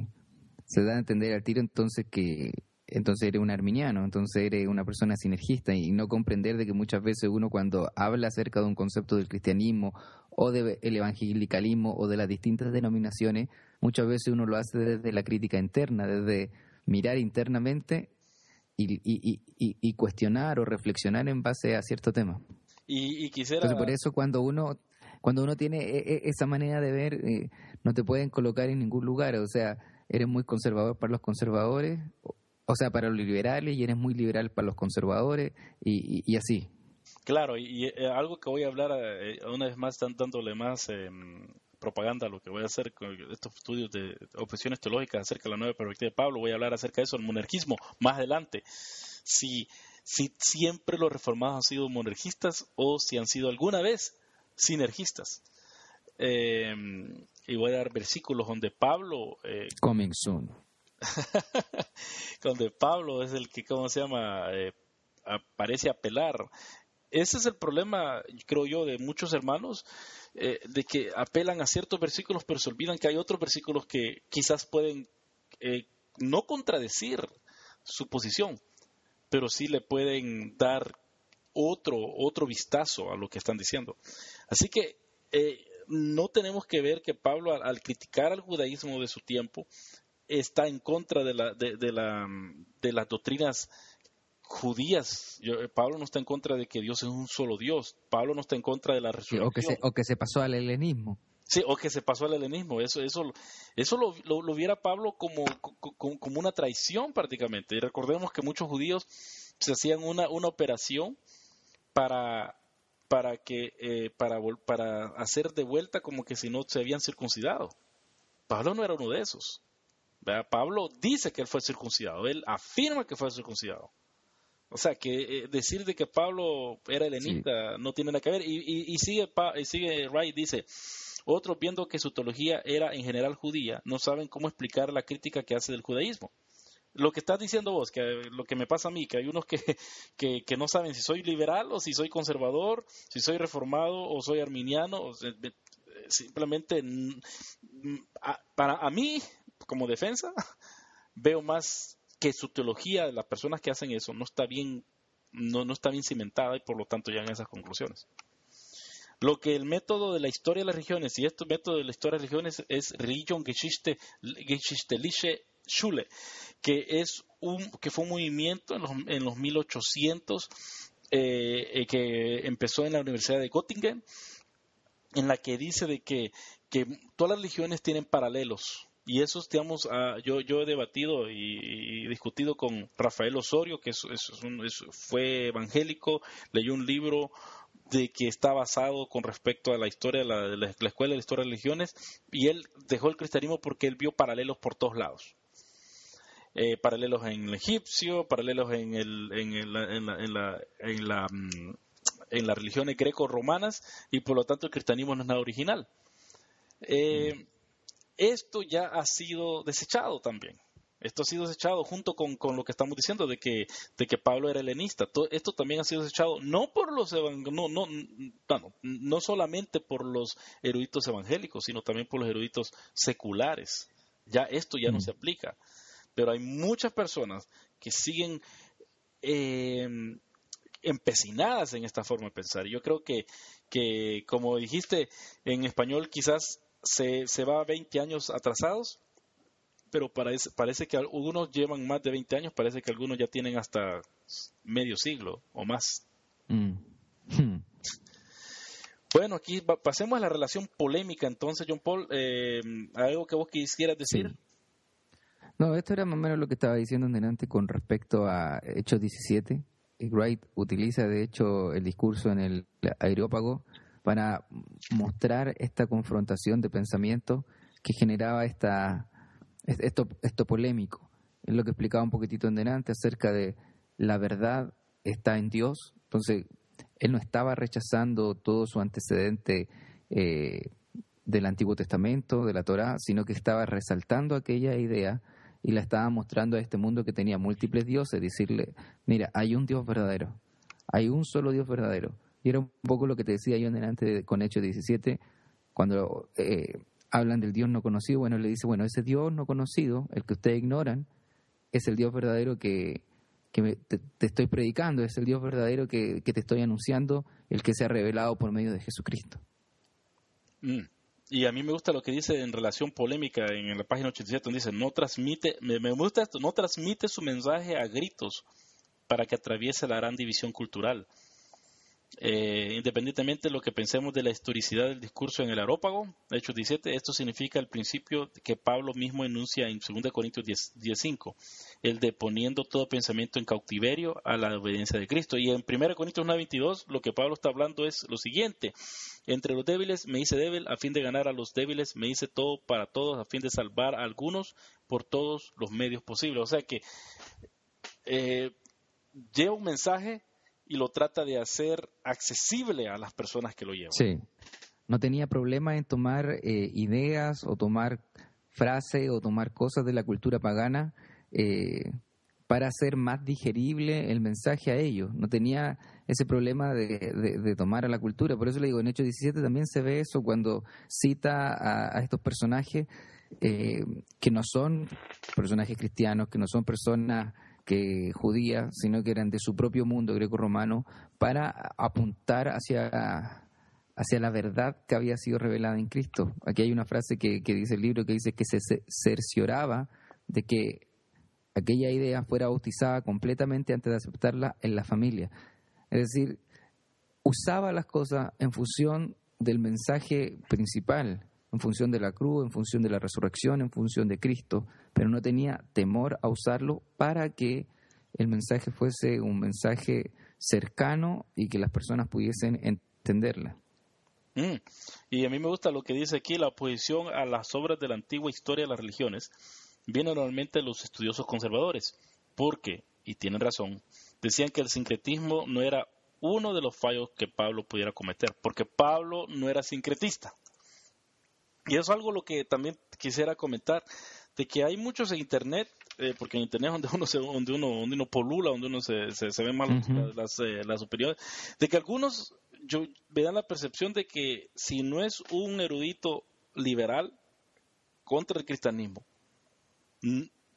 se da a entender al tiro entonces que entonces eres un arminiano, entonces eres una persona sinergista y no comprender de que muchas veces uno cuando habla acerca de un concepto del cristianismo o del evangelicalismo o de las distintas denominaciones, muchas veces uno lo hace desde la crítica interna, desde mirar internamente y, cuestionar o reflexionar en base a cierto tema. Y, quisiera... Entonces por eso cuando uno cuando uno tiene e, e, esa manera de ver, eh, no te pueden colocar en ningún lugar, o sea, eres muy conservador para los conservadores o sea, para los liberales y eres muy liberal para los conservadores y, así. Claro, y, eh, algo que voy a hablar eh, una vez más, dándole más em, propaganda a lo que voy a hacer con estos estudios de objeciones teológicas acerca de la nueva perspectiva de Pablo, voy a hablar acerca de eso, el monarquismo, más adelante. Si, si siempre los reformados han sido monarquistas o si han sido alguna vez sinergistas. Em, y voy a dar versículos donde Pablo... Eh, Coming soon <laughs> donde Pablo es el que, ¿cómo se llama? Eh, parece apelar. Ese es el problema, creo yo, de muchos hermanos, eh, de que apelan a ciertos versículos, pero se olvidan que hay otros versículos que quizás pueden eh, no contradecir su posición, pero sí le pueden dar otro, otro vistazo a lo que están diciendo. Así que no tenemos que ver que Pablo, al, criticar al judaísmo de su tiempo, está en contra de, la, de, la, de las doctrinas judías. Eh, Pablo no está en contra de que Dios es un solo Dios. Pablo no está en contra de la resurrección. o, que se, o que se pasó al helenismo. Sí, o que se pasó al helenismo. Eso, eso, eso lo, lo, viera Pablo como, como, una traición prácticamente. Y recordemos que muchos judíos se hacían una, una operación para, para, que, eh, para, para hacer de vuelta como que si no se habían circuncidado. Pablo no era uno de esos. Pablo dice que él fue circuncidado, él afirma que fue circuncidado. O sea, que eh, decir de que Pablo era helenista no tiene nada que ver. Y, y, sigue, y sigue Wright, dice, otros viendo que su teología era en general judía, no saben cómo explicar la crítica que hace del judaísmo. Lo que estás diciendo vos, que lo que me pasa a mí, que hay unos que, <laughs> que, no saben si soy liberal o si soy conservador, si soy reformado o soy arminiano, simplemente para a mí, como defensa, <laughs> veo más que su teología de las personas que hacen eso no está bien, no, no está bien cimentada y por lo tanto llegan a esas conclusiones. Lo que el método de la historia de las religiones, y este método de la historia de las religiones es Religion Geschichte, Geschichteliche Schule, que, es un, que fue un movimiento en los, en los 1800 eh, eh, que empezó en la Universidad de Göttingen, en la que dice de que, que todas las religiones tienen paralelos y eso, digamos, ah, yo, yo he debatido y, discutido con Rafael Osorio, que fue evangélico, leyó un libro de que está basado con respecto a la historia de la, Escuela de la Historia de Religiones, y él dejó el cristianismo porque él vio paralelos por todos lados. Eh, paralelos en el egipcio, paralelos en, el, en, en, la, en, la, en, la, mm, en las religiones greco-romanas, y por lo tanto el cristianismo no es nada original. Eh, esto ya ha sido desechado también. Esto ha sido desechado junto con, lo que estamos diciendo de que, de que Pablo era helenista. esto también ha sido desechado no por los no, no, no, solamente por los eruditos evangélicos, sino también por los eruditos seculares. Ya esto ya no mm. se aplica. Pero hay muchas personas que siguen eh, empecinadas en esta forma de pensar. Yo creo que, que, como dijiste, en español quizás se, se va 20 años atrasados, pero parece, parece que algunos llevan más de 20 años, parece que algunos ya tienen hasta medio siglo o más. Mm. Bueno, aquí pasemos a la relación polémica entonces, John Paul. Eh, ¿Algo que vos quisieras decir? No, esto era más o menos lo que estaba diciendo delante con respecto a Hechos 17. Wright utiliza, de hecho, el discurso en el aerópago para mostrar esta confrontación de pensamiento que generaba esta, esto, esto polémico. Es lo que explicaba un poquitito en delante acerca de la verdad está en Dios. Entonces, él no estaba rechazando todo su antecedente eh, del Antiguo Testamento, de la Torá, sino que estaba resaltando aquella idea y la estaba mostrando a este mundo que tenía múltiples dioses, decirle, mira, hay un Dios verdadero, hay un solo Dios verdadero. Y era un poco lo que te decía yo en delante con Hechos 17, cuando eh, hablan del Dios no conocido, bueno, le dice, bueno, ese Dios no conocido, el que ustedes ignoran, es el Dios verdadero que, te, estoy predicando, es el Dios verdadero que, te estoy anunciando, el que se ha revelado por medio de Jesucristo. Mm. Y a mí me gusta lo que dice en relación polémica en la página 87, donde dice, no transmite, me, me gusta esto, no transmite su mensaje a gritos para que atraviese la gran división cultural eh, independientemente de lo que pensemos de la historicidad del discurso en el Arópago, Hechos 17, esto significa el principio que Pablo mismo enuncia en 2 Corintios 10.5, el de poniendo todo pensamiento en cautiverio a la obediencia de Cristo. Y en 1 Corintios 9.22 lo que Pablo está hablando es lo siguiente, entre los débiles me hice débil a fin de ganar a los débiles, me hice todo para todos a fin de salvar a algunos por todos los medios posibles. O sea que eh, lleva un mensaje y lo trata de hacer accesible a las personas que lo llevan. Sí, no tenía problema en tomar eh, ideas o tomar frases o tomar cosas de la cultura pagana eh, para hacer más digerible el mensaje a ellos. No tenía ese problema de, tomar a la cultura. Por eso le digo, en Hechos 17 también se ve eso cuando cita a, estos personajes eh, que no son personajes cristianos, que no son personas que judías, sino que eran de su propio mundo greco-romano, para apuntar hacia, hacia la verdad que había sido revelada en Cristo. Aquí hay una frase que, dice el libro que dice que se cercioraba de que aquella idea fuera bautizada completamente antes de aceptarla en la familia. Es decir, usaba las cosas en función del mensaje principal, en función de la cruz, en función de la resurrección, en función de Cristo, pero no tenía temor a usarlo para que el mensaje fuese un mensaje cercano y que las personas pudiesen entenderla. Mm. Y a mí me gusta lo que dice aquí, la oposición a las obras de la antigua historia de las religiones viene normalmente de los estudiosos conservadores, porque, y tienen razón, decían que el sincretismo no era uno de los fallos que Pablo pudiera cometer, porque Pablo no era sincretista. Y eso es algo lo que también quisiera comentar, de que hay muchos en Internet, eh, porque en Internet es donde uno, se, donde uno, donde uno polula, donde uno se, se, ven mal las, eh, las opiniones, de que algunos yo me dan la percepción de que si no es un erudito liberal contra el cristianismo,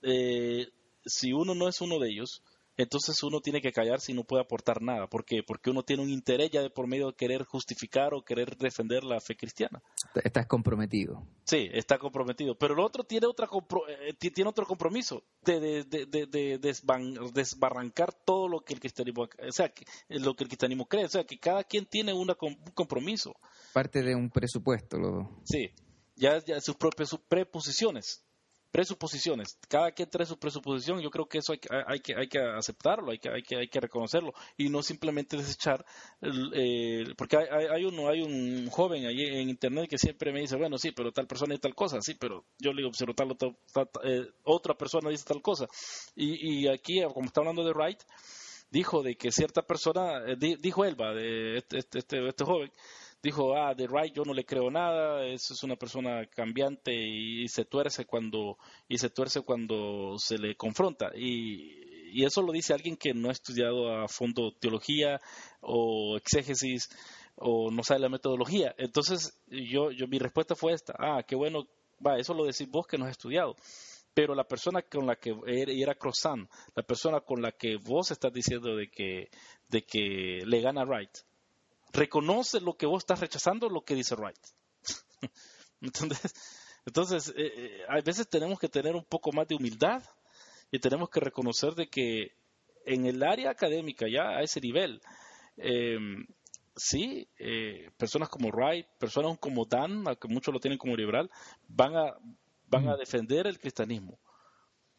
eh, si uno no es uno de ellos, entonces uno tiene que callarse y no puede aportar nada. ¿Por qué? Porque uno tiene un interés ya de por medio de querer justificar o querer defender la fe cristiana. Estás comprometido. Sí, está comprometido. Pero el otro tiene, otra eh, tiene otro compromiso de, de, desbarrancar todo lo que el cristianismo, o sea, lo que el cristianismo cree. O sea, que cada quien tiene un compromiso. Parte de un presupuesto. Sí, ya, ya sus propias sus preposiciones presuposiciones. Cada quien trae su presuposición, yo creo que eso hay, que, hay que aceptarlo, hay que, hay, que, hay que reconocerlo y no simplemente desechar, eh, porque hay, hay, uno, hay un joven allí en internet que siempre me dice, bueno, sí, pero tal persona dice tal cosa, sí, pero yo le digo, pero tal, eh, otra persona dice tal cosa. Y, y aquí, como está hablando de Wright, dijo de que cierta persona, eh, dijo Elba, de este, este, este, este joven, dijo, ah, de Wright yo no le creo nada, es, es una persona cambiante y, se tuerce cuando y se tuerce cuando se le confronta y, y, eso lo dice alguien que no ha estudiado a fondo teología o exégesis o no sabe la metodología. Entonces, yo, yo mi respuesta fue esta, ah, qué bueno, va, eso lo decís vos que no has estudiado pero la persona con la que era Crossan, la persona con la que vos estás diciendo de que, de que le gana Wright, reconoce lo que vos estás rechazando, lo que dice Wright. <laughs> entonces, entonces eh, eh, a veces tenemos que tener un poco más de humildad y tenemos que reconocer de que en el área académica, ya a ese nivel, em, sí, eh, personas como Wright, personas como Dan, que muchos lo tienen como liberal, van a, van a mm. defender el cristianismo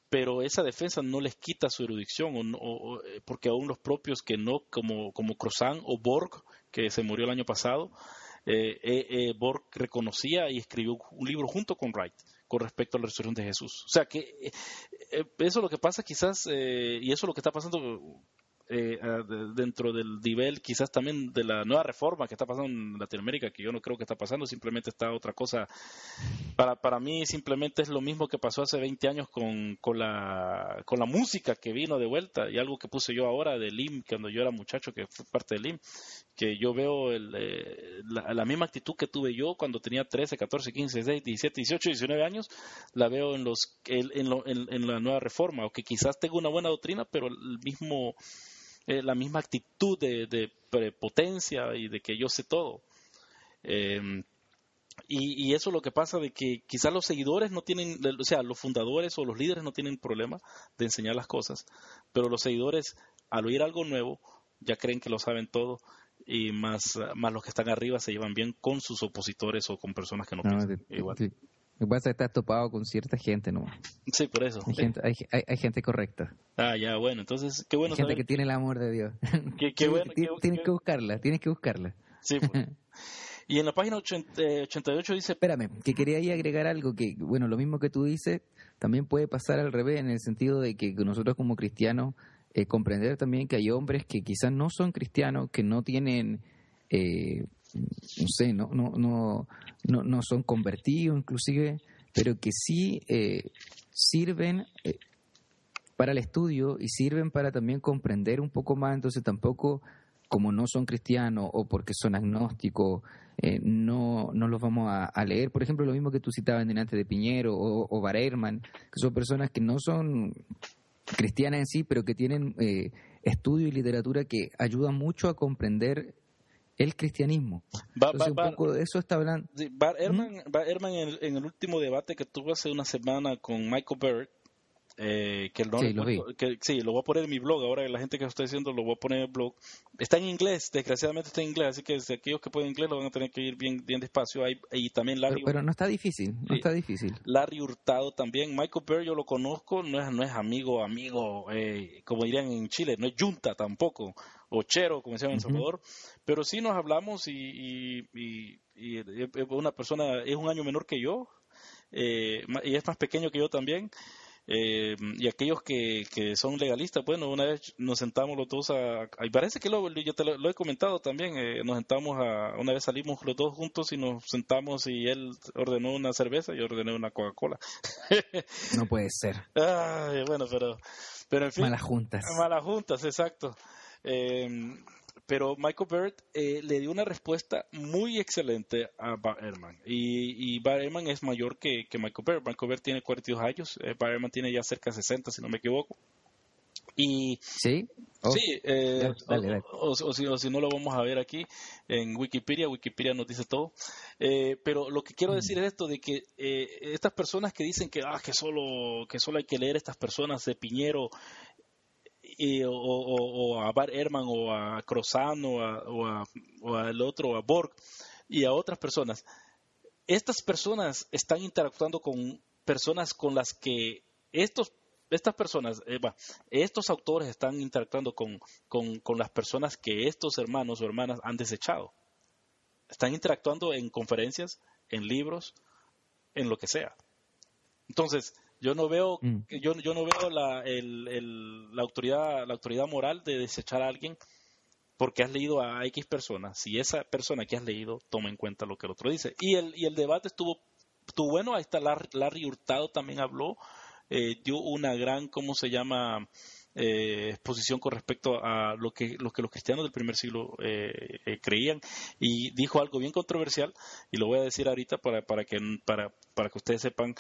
pero esa defensa no les quita su erudición, o, eh, porque aún los propios que no, como, como Crozan o Borg, que se murió el año pasado, eh, eh, Borg reconocía y escribió un libro junto con Wright con respecto a la resurrección de Jesús. O sea que eso es lo que pasa quizás, y eso es lo que está pasando eh, dentro del nivel quizás también de la nueva reforma que está pasando en Latinoamérica, que yo no creo que está pasando, simplemente está otra cosa. Para, para mí simplemente es lo mismo que pasó hace 20 años con, con, la, con la música que vino de vuelta y algo que puse yo ahora de LIM, cuando yo era muchacho, que fue parte de LIM, que yo veo el, eh, la, misma actitud que tuve yo cuando tenía 13, 14, 15, 16, 17, 18, 19 años, la veo en, los, en, en, en la nueva reforma, o que quizás tengo una buena doctrina, pero el mismo eh, la misma actitud de, prepotencia y de que yo sé todo. Em, y, eso es lo que pasa de que quizás los seguidores no tienen, o sea, los fundadores o los líderes no tienen problema de enseñar las cosas, pero los seguidores al oír algo nuevo ya creen que lo saben todo y más, más los que están arriba se llevan bien con sus opositores o con personas que no, piensan igual. Lo que pasa es que estás topado con cierta gente, ¿no? Sí, por eso. Hay, gente, hay, gente correcta. Ah, ya, bueno, entonces, qué bueno. Hay gente que tiene el amor de Dios. <laughs> Qué, bueno, tienes que buscarla, tienes que buscarla. Sí, pues. Y en la página 88 dice... Espérame, que quería ahí agregar algo que, bueno, lo mismo que tú dices, también puede pasar al revés, en el sentido de que nosotros como cristianos, eh, comprender también que hay hombres que quizás no son cristianos, que no tienen... Eh, no sé, no, no, no, no, no son convertidos inclusive, pero que sí eh, sirven eh, para el estudio y sirven para también comprender un poco más, entonces tampoco como no son cristianos o porque son agnósticos, eh, no, no los vamos a, leer. Por ejemplo, lo mismo que tú citabas delante de Piñero o, o que son personas que no son cristianas en sí, pero que tienen estudio y literatura que ayudan mucho a comprender el cristianismo. Entonces, un poco de eso está hablando. Bar Ehrman, en, el, último debate que tuvo hace una semana con Michael Bird, eh, que, no lo sí, lo voy a poner en mi blog, ahora la gente que está diciendo lo voy a poner en el blog. Está en inglés, desgraciadamente está en inglés, así que aquellos que pueden inglés lo van a tener que ir bien, bien despacio. Hay, y también Larry, pero, no está difícil, no está difícil. Larry Hurtado también, Michael Bear yo lo conozco, no es, no es amigo, amigo, eh, como dirían en Chile, no es junta tampoco, o chero, como decían en El Salvador, pero sí nos hablamos y, y, y, una persona es un año menor que yo, eh, y es más pequeño que yo también. Eh, y aquellos que, que son legalistas, bueno, una vez nos sentamos los dos a, parece que lo, yo te lo, he comentado también, eh, nos sentamos a, una vez salimos los dos juntos y nos sentamos y él ordenó una cerveza y yo ordené una Coca-Cola. <laughs> no puede ser. bueno, pero, pero en fin. Malas juntas. Malas juntas, exacto. Eh, pero Michael Bird eh, le dio una respuesta muy excelente a Bar Ehrman. Y, y Bar Ehrman es mayor que, Michael Bird. Michael Bird tiene 42 años, eh, Bar Ehrman tiene ya cerca de 60, si no me equivoco. Y, sí, oh. sí eh, o, si, no lo vamos a ver aquí en Wikipedia, Wikipedia nos dice todo. pero lo que quiero mm. decir es esto de que estas personas que dicen que ah que solo que solo hay que leer estas personas de Piñero o, a Bar Herman o a Crozan o, a, o, al otro, a Borg y a otras personas. Estas personas están interactuando con personas con las que estos estas personas, eh, estos autores están interactuando con, con, con, las personas que estos hermanos o hermanas han desechado. Están interactuando en conferencias, en libros, en lo que sea. Entonces, yo no veo, mm. yo, yo no veo la, el, la, autoridad, la autoridad moral de desechar a alguien porque has leído a X persona. Si esa persona que has leído toma en cuenta lo que el otro dice. Y el, y el debate estuvo, estuvo bueno. Ahí está Larry, Hurtado también habló. Eh, dio una gran, ¿cómo se llama? Eh, exposición con respecto a lo que, lo que los cristianos del primer siglo eh, eh, creían y dijo algo bien controversial y lo voy a decir ahorita para, para, que, para, para que ustedes sepan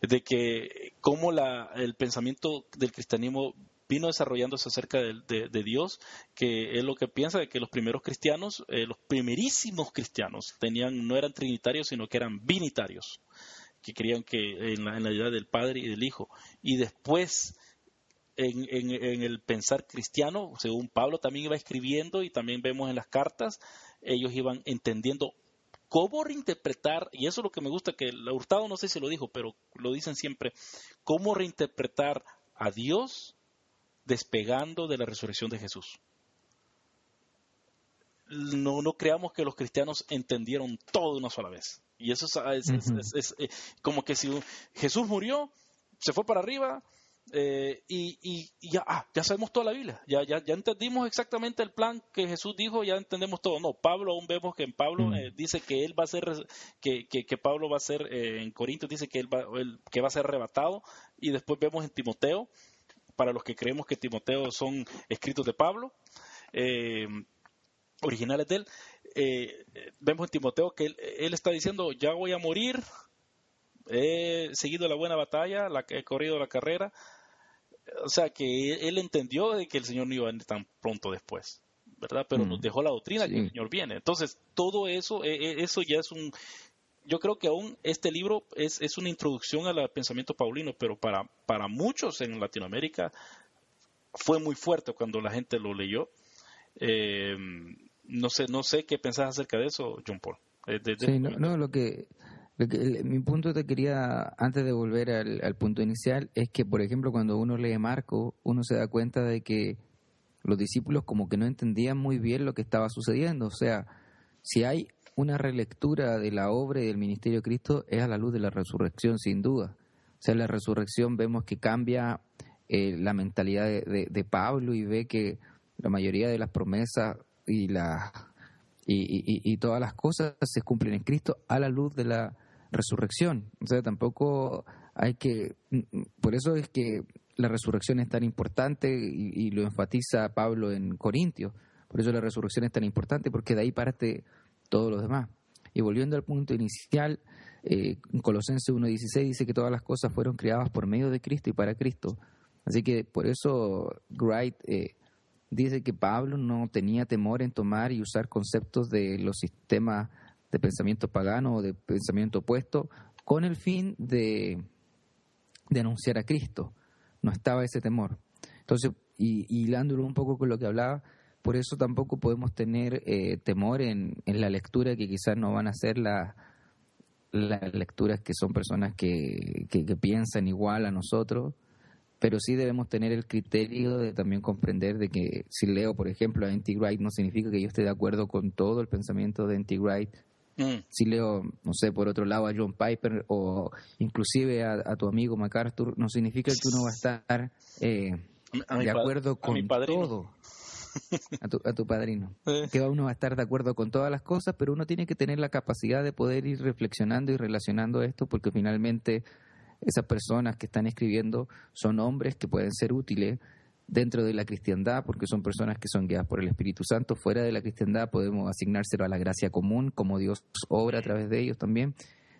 de que cómo la, el pensamiento del cristianismo vino desarrollándose acerca de, de, Dios, que es lo que piensa de que los primeros cristianos, eh, los primerísimos cristianos, tenían, no eran trinitarios, sino que eran binitarios, que creían que en la, en la idea del Padre y del Hijo. Y después en, el pensar cristiano, según Pablo también iba escribiendo y también vemos en las cartas, ellos iban entendiendo cómo reinterpretar, y eso es lo que me gusta, que el Hurtado no sé si lo dijo, pero lo dicen siempre, cómo reinterpretar a Dios despegando de la resurrección de Jesús. No, no creamos que los cristianos entendieron todo de una sola vez. Y eso es, eh, como que si Jesús murió, se fue para arriba, eh, y, ya, ah, ya sabemos toda la Biblia, ya, ya, ya entendimos exactamente el plan que Jesús dijo, ya entendemos todo. No, Pablo, aún vemos que en Pablo mm. eh, dice que él va a ser, que, que, Pablo va a ser, eh, en Corintios dice que él va, que va a ser arrebatado, y después vemos en Timoteo, para los que creemos que Timoteo son escritos de Pablo, originales de él, vemos en Timoteo que él, él está diciendo, ya voy a morir, he seguido la buena batalla, la, he corrido la carrera. O sea que él entendió de que el Señor no iba a venir tan pronto después, ¿verdad? Pero nos dejó la doctrina que el Señor viene. Entonces, todo eso, e, e, eso ya es un... Yo creo que aún este libro es, es una introducción al pensamiento paulino, pero para, para muchos en Latinoamérica fue muy fuerte cuando la gente lo leyó. Eh, no sé, no sé qué pensás acerca de eso, John Paul. Eh, sí, no, no, lo que mi punto te quería, antes de volver al, punto inicial, es que, por ejemplo, cuando uno lee Marco, uno se da cuenta de que los discípulos como que no entendían muy bien lo que estaba sucediendo. O sea, si hay una relectura de la obra y del ministerio de Cristo, es a la luz de la resurrección, sin duda. O sea, la resurrección vemos que cambia eh, la mentalidad de, de Pablo y ve que la mayoría de las promesas y las y, todas las cosas se cumplen en Cristo a la luz de la resurrección. O sea, tampoco hay que... Por eso es que la resurrección es tan importante y, lo enfatiza Pablo en Corintios. Por eso la resurrección es tan importante porque de ahí parte todo lo demás. Y volviendo al punto inicial, eh, en Colosenses 1.16 dice que todas las cosas fueron creadas por medio de Cristo y para Cristo. Así que por eso Wright eh, dice que Pablo no tenía temor en tomar y usar conceptos de los sistemas de pensamiento pagano o de pensamiento opuesto con el fin de, denunciar anunciar a Cristo. no estaba ese temor. Entonces, y, hilándolo un poco con lo que hablaba, por eso tampoco podemos tener eh, temor en, la lectura que quizás no van a ser las lecturas que son personas que, piensan igual a nosotros, pero sí debemos tener el criterio de también comprender de que si leo, por ejemplo, a N.T. Wright, no significa que yo esté de acuerdo con todo el pensamiento de N.T. Mm. Si leo, no sé, por otro lado a John Piper o inclusive a, tu amigo MacArthur, no significa que uno va a estar eh, de acuerdo con todo. A tu, a tu padrino. <laughs> Que uno va a estar de acuerdo con todas las cosas, pero uno tiene que tener la capacidad de poder ir reflexionando y relacionando esto, porque finalmente esas personas que están escribiendo son hombres que pueden ser útiles dentro de la cristiandad, porque son personas que son guiadas por el Espíritu Santo. Fuera de la cristiandad podemos asignárselo a la gracia común, como Dios obra a través de ellos también,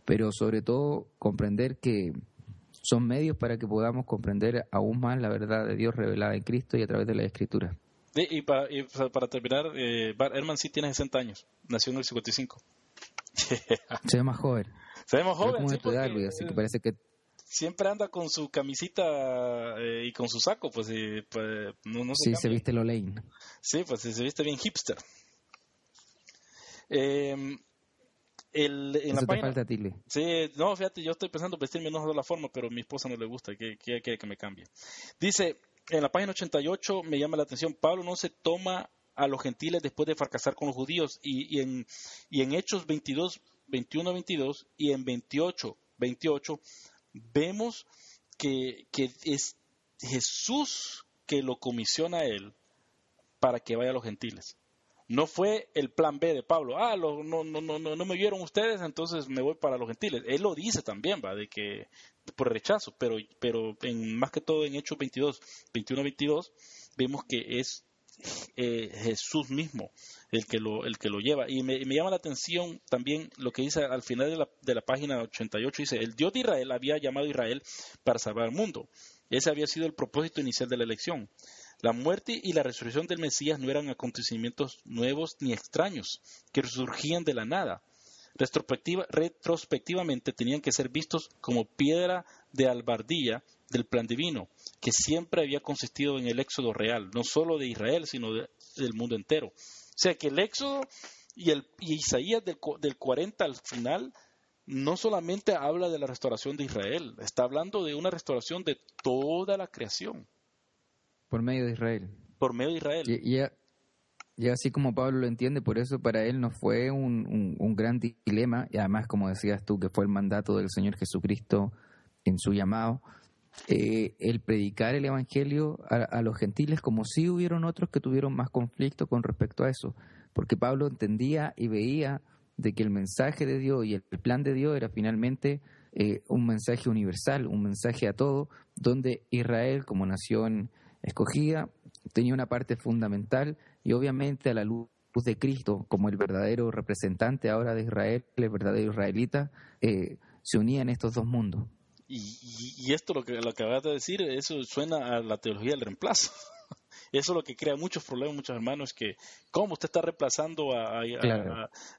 pero sobre todo comprender que son medios para que podamos comprender aún más la verdad de Dios revelada en Cristo y a través de la Escritura. Y, para, para, terminar, eh, Herman sí tiene 60 años, nació en el 55. <laughs> Se ve más joven. Se ve más joven. Sí, así que parece que siempre anda con su camisita eh, y con su saco, pues, pues no, no se Sí, se viste lo lane. Sí, pues se viste bien hipster. Eh, el, en la página, falta, Sí, no, fíjate, yo estoy pensando vestirme de la forma, pero a mi esposa no le gusta, que quiere que, me cambie. Dice, en la página 88 me llama la atención, Pablo no se toma a los gentiles después de fracasar con los judíos, y, en, y en Hechos 22, 21, 22 y en 28, 28, vemos que, que es Jesús que lo comisiona a él para que vaya a los gentiles. No fue el plan B de Pablo. Ah, no, no, no, no, me vieron ustedes, entonces me voy para los gentiles. Él lo dice también, va, de que por rechazo, pero, pero más que todo en Hechos 22, 21, 22, vemos que es eh, Jesús mismo el que lo, el que lo lleva. Y me, llama la atención también lo que dice al final de la, de la página 88, dice, el Dios de Israel había llamado a Israel para salvar al mundo. Ese había sido el propósito inicial de la elección. La muerte y la resurrección del Mesías no eran acontecimientos nuevos ni extraños, que surgían de la nada. retrospectivamente tenían que ser vistos como piedra de albardilla del plan divino, que siempre había consistido en el éxodo real, no solo de Israel, sino del mundo entero. O sea que el éxodo y, el, Isaías del, del 40 al final no solamente habla de la restauración de Israel, está hablando de una restauración de toda la creación. Por medio de Israel. Por medio de Israel. Y, así como Pablo lo entiende, por eso para él no fue un, gran dilema, y además, como decías tú, que fue el mandato del Señor Jesucristo en su llamado, eh, el predicar el Evangelio a, los gentiles, como si hubieron otros que tuvieron más conflicto con respecto a eso, porque Pablo entendía y veía de que el mensaje de Dios y el plan de Dios era finalmente eh, un mensaje universal, un mensaje a todo, donde Israel como nación escogida tenía una parte fundamental y obviamente a la luz de Cristo como el verdadero representante ahora de Israel, el verdadero israelita, eh, se unían estos dos mundos. Y, esto lo que, lo que acabas de decir, eso suena a la teología del reemplazo. <laughs> Eso es lo que crea muchos problemas, muchos hermanos, que ¿cómo usted está reemplazando a...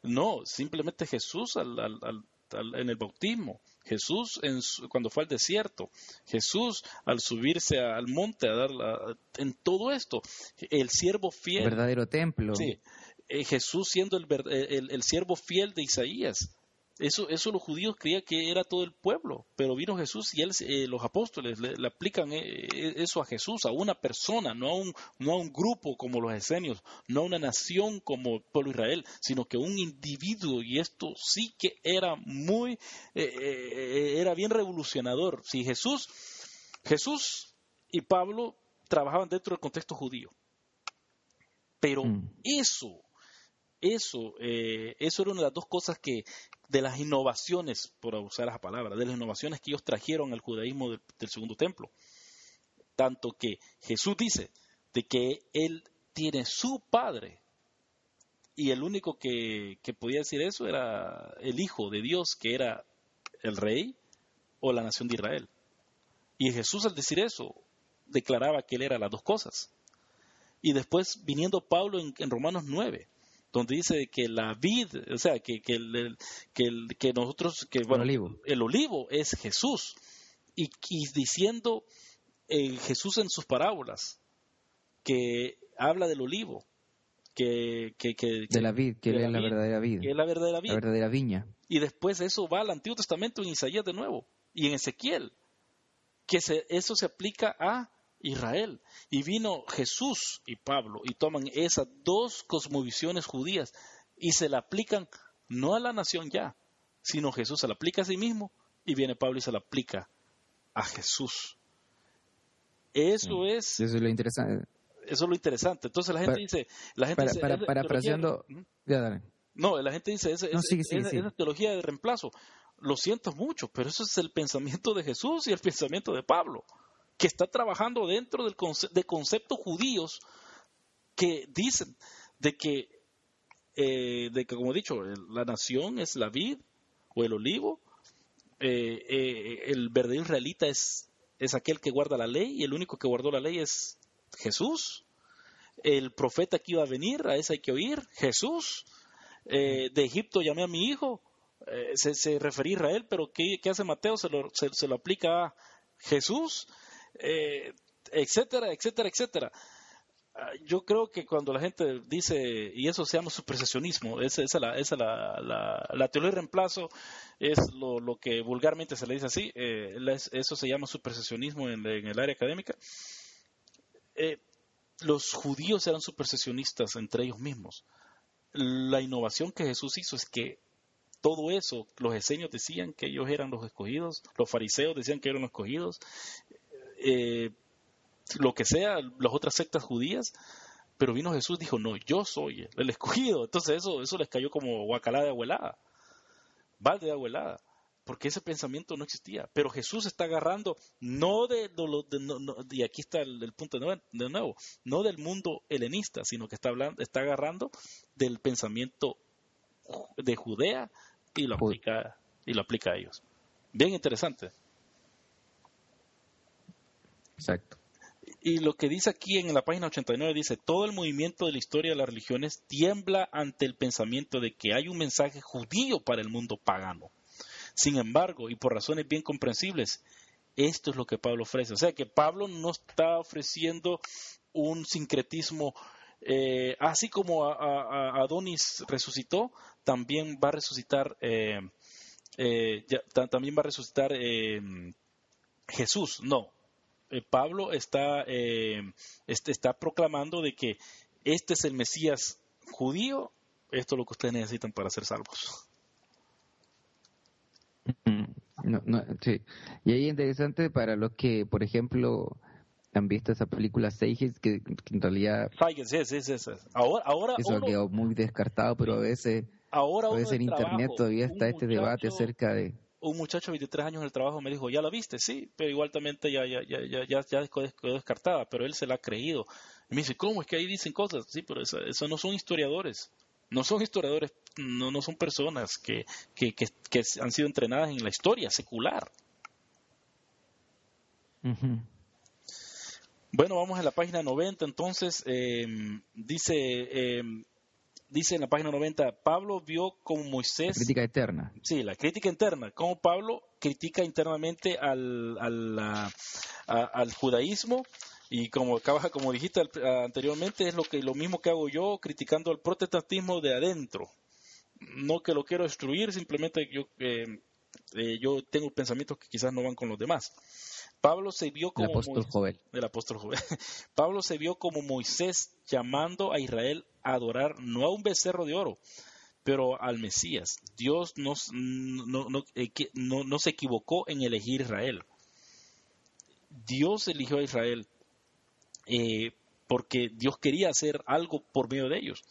no, simplemente Jesús al, en el bautismo. Jesús en cuando fue al desierto, Jesús al subirse al monte a dar en todo esto, el siervo fiel, verdadero templo, sí, eh, Jesús siendo el, el, el, siervo fiel de Isaías, eso, eso los judíos creían que era todo el pueblo, pero vino Jesús y él, eh, los apóstoles le, aplican eh, eh, eso a Jesús, a una persona, no a, un, no a un grupo como los esenios, no a una nación como el pueblo Israel, sino que un individuo, y esto sí que era muy, era bien revolucionador. Si Jesús, Jesús y Pablo trabajaban dentro del contexto judío, pero mm. eso eso, eso era una de las dos cosas que, de las innovaciones, por usar esa palabra, de las innovaciones que ellos trajeron al judaísmo del, segundo templo. Tanto que Jesús dice de que Él tiene su Padre y el único que, podía decir eso era el Hijo de Dios, que era el Rey o la nación de Israel. Y Jesús al decir eso declaraba que Él era las dos cosas. Y después viniendo Pablo en, en Romanos 9, donde dice que la vid, o sea, que, que, el, que, el, que nosotros, que el, olivo. el olivo es Jesús, y, diciendo eh, Jesús en sus parábolas, que habla del olivo, que, que, que de la vid, que es la verdadera vid, que es la verdadera vid, la verdadera viña. Y después eso va al Antiguo Testamento en Isaías de nuevo y en Ezequiel, que se, eso se aplica a Israel. Y vino Jesús y Pablo y toman esas dos cosmovisiones judías y se la aplican no a la nación ya, sino Jesús se la aplica a sí mismo y viene Pablo y se la aplica a Jesús. Eso mm. es... Eso es lo interesante. Eso es lo interesante. Entonces la gente dice... La gente para, dice, parafraseando... Ya, dale. No, la gente dice, esa es, teología de reemplazo. Lo siento mucho, pero eso es el pensamiento de Jesús y el <laughs> pensamiento de Pablo, que está trabajando dentro del de conceptos judíos que dicen de que, eh, de que, como he dicho, la nación es la vid o el olivo, eh, eh, el verdadero israelita es, es aquel que guarda la ley y el único que guardó la ley es Jesús. El profeta que iba a venir, a ese hay que oír, Jesús. De Egipto llamé a mi hijo, se, se, refería a Israel, pero ¿qué, hace Mateo? Se lo, se, lo, aplica a Jesús, etcétera, etcétera, etcétera. Ah, yo creo que cuando la gente dice, y eso se llama supersesionismo, esa, esa, la, esa la, la, teoría de reemplazo es lo, lo, que vulgarmente se le dice así, eh, eso se llama supersesionismo en, en el área académica. Eh, los judíos eran supersesionistas entre ellos mismos. La innovación que Jesús hizo es que todo eso, los esenios decían que ellos eran los escogidos, los fariseos decían que eran los escogidos, eh, lo que sea, las otras sectas judías, pero vino Jesús y dijo, no, yo soy el escogido. Entonces eso, eso les cayó como guacalá de abuelada, balde de abuelada, porque ese pensamiento no existía. Pero Jesús está agarrando, no de, y aquí está el, punto de nuevo, no del mundo helenista, sino que está, hablando, está agarrando del pensamiento de Judea y lo aplica, y lo aplica a ellos. Bien interesante. Exacto. Y lo que dice aquí en la página 89 dice, todo el movimiento de la historia de las religiones tiembla ante el pensamiento de que hay un mensaje judío para el mundo pagano. Sin embargo, y por razones bien comprensibles, esto es lo que Pablo ofrece. O sea que Pablo no está ofreciendo un sincretismo, eh, así como Adonis resucitó, también va a resucitar, eh, eh, también va a resucitar Jesús. No, eh, Pablo está, eh, este, está proclamando de que este es el Mesías judío, esto es lo que ustedes necesitan para ser salvos. No, no, sí. Y ahí es interesante para los que, por ejemplo, han visto esa película Seiges, que, en realidad... sí, sí, sí, Ahora, ahora eso ha quedado muy descartado, pero a veces, ahora a veces en Internet todavía está este debate acerca de un muchacho de 23 años en el trabajo me dijo, ya la viste, sí, pero igualmente ya, ya, ya, ya, ya, ya quedó descartada, pero él se la ha creído. Y me dice, ¿cómo es que ahí dicen cosas? Sí, pero eso, no son historiadores. No son historiadores, no, no son personas que, que, que, han sido entrenadas en la historia secular. Bueno, vamos a la página 90, entonces, eh, dice... Eh, dice en la página 90, Pablo vio como Moisés... crítica eterna. Sí, la crítica interna, como Pablo critica internamente al, al, judaísmo y como acaba, como dijiste anteriormente, es lo, que, lo mismo que hago yo criticando al protestantismo de adentro. No que lo quiero destruir, simplemente yo, eh, eh, yo tengo pensamientos que quizás no van con los demás. Pablo se vio como el apóstol joven. El apóstol <laughs> joven. Pablo se vio como Moisés llamando a Israel a adorar no a un becerro de oro, pero al Mesías. Dios no, eh, no, no, se equivocó en elegir Israel. Dios eligió a Israel eh, porque Dios quería hacer algo por medio de ellos.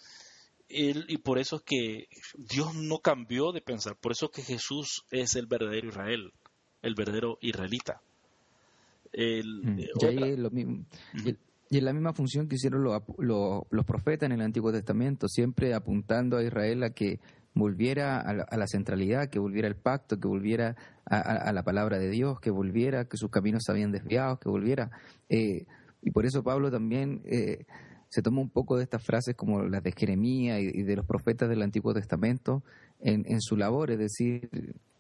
y por eso es que Dios no cambió de pensar. Por eso es que Jesús es el verdadero Israel, el verdadero israelita. Mm. y, lo mismo. y, es la misma función que hicieron los profetas en el Antiguo Testamento, siempre apuntando a Israel a que volviera a la, centralidad, que volviera al pacto, que volviera a, la palabra de Dios, que volviera, que sus caminos se habían desviado, que volviera. Eh, y por eso Pablo también eh, se toma un poco de estas frases como las de Jeremías y, de los profetas del Antiguo Testamento en, en su labor, es decir,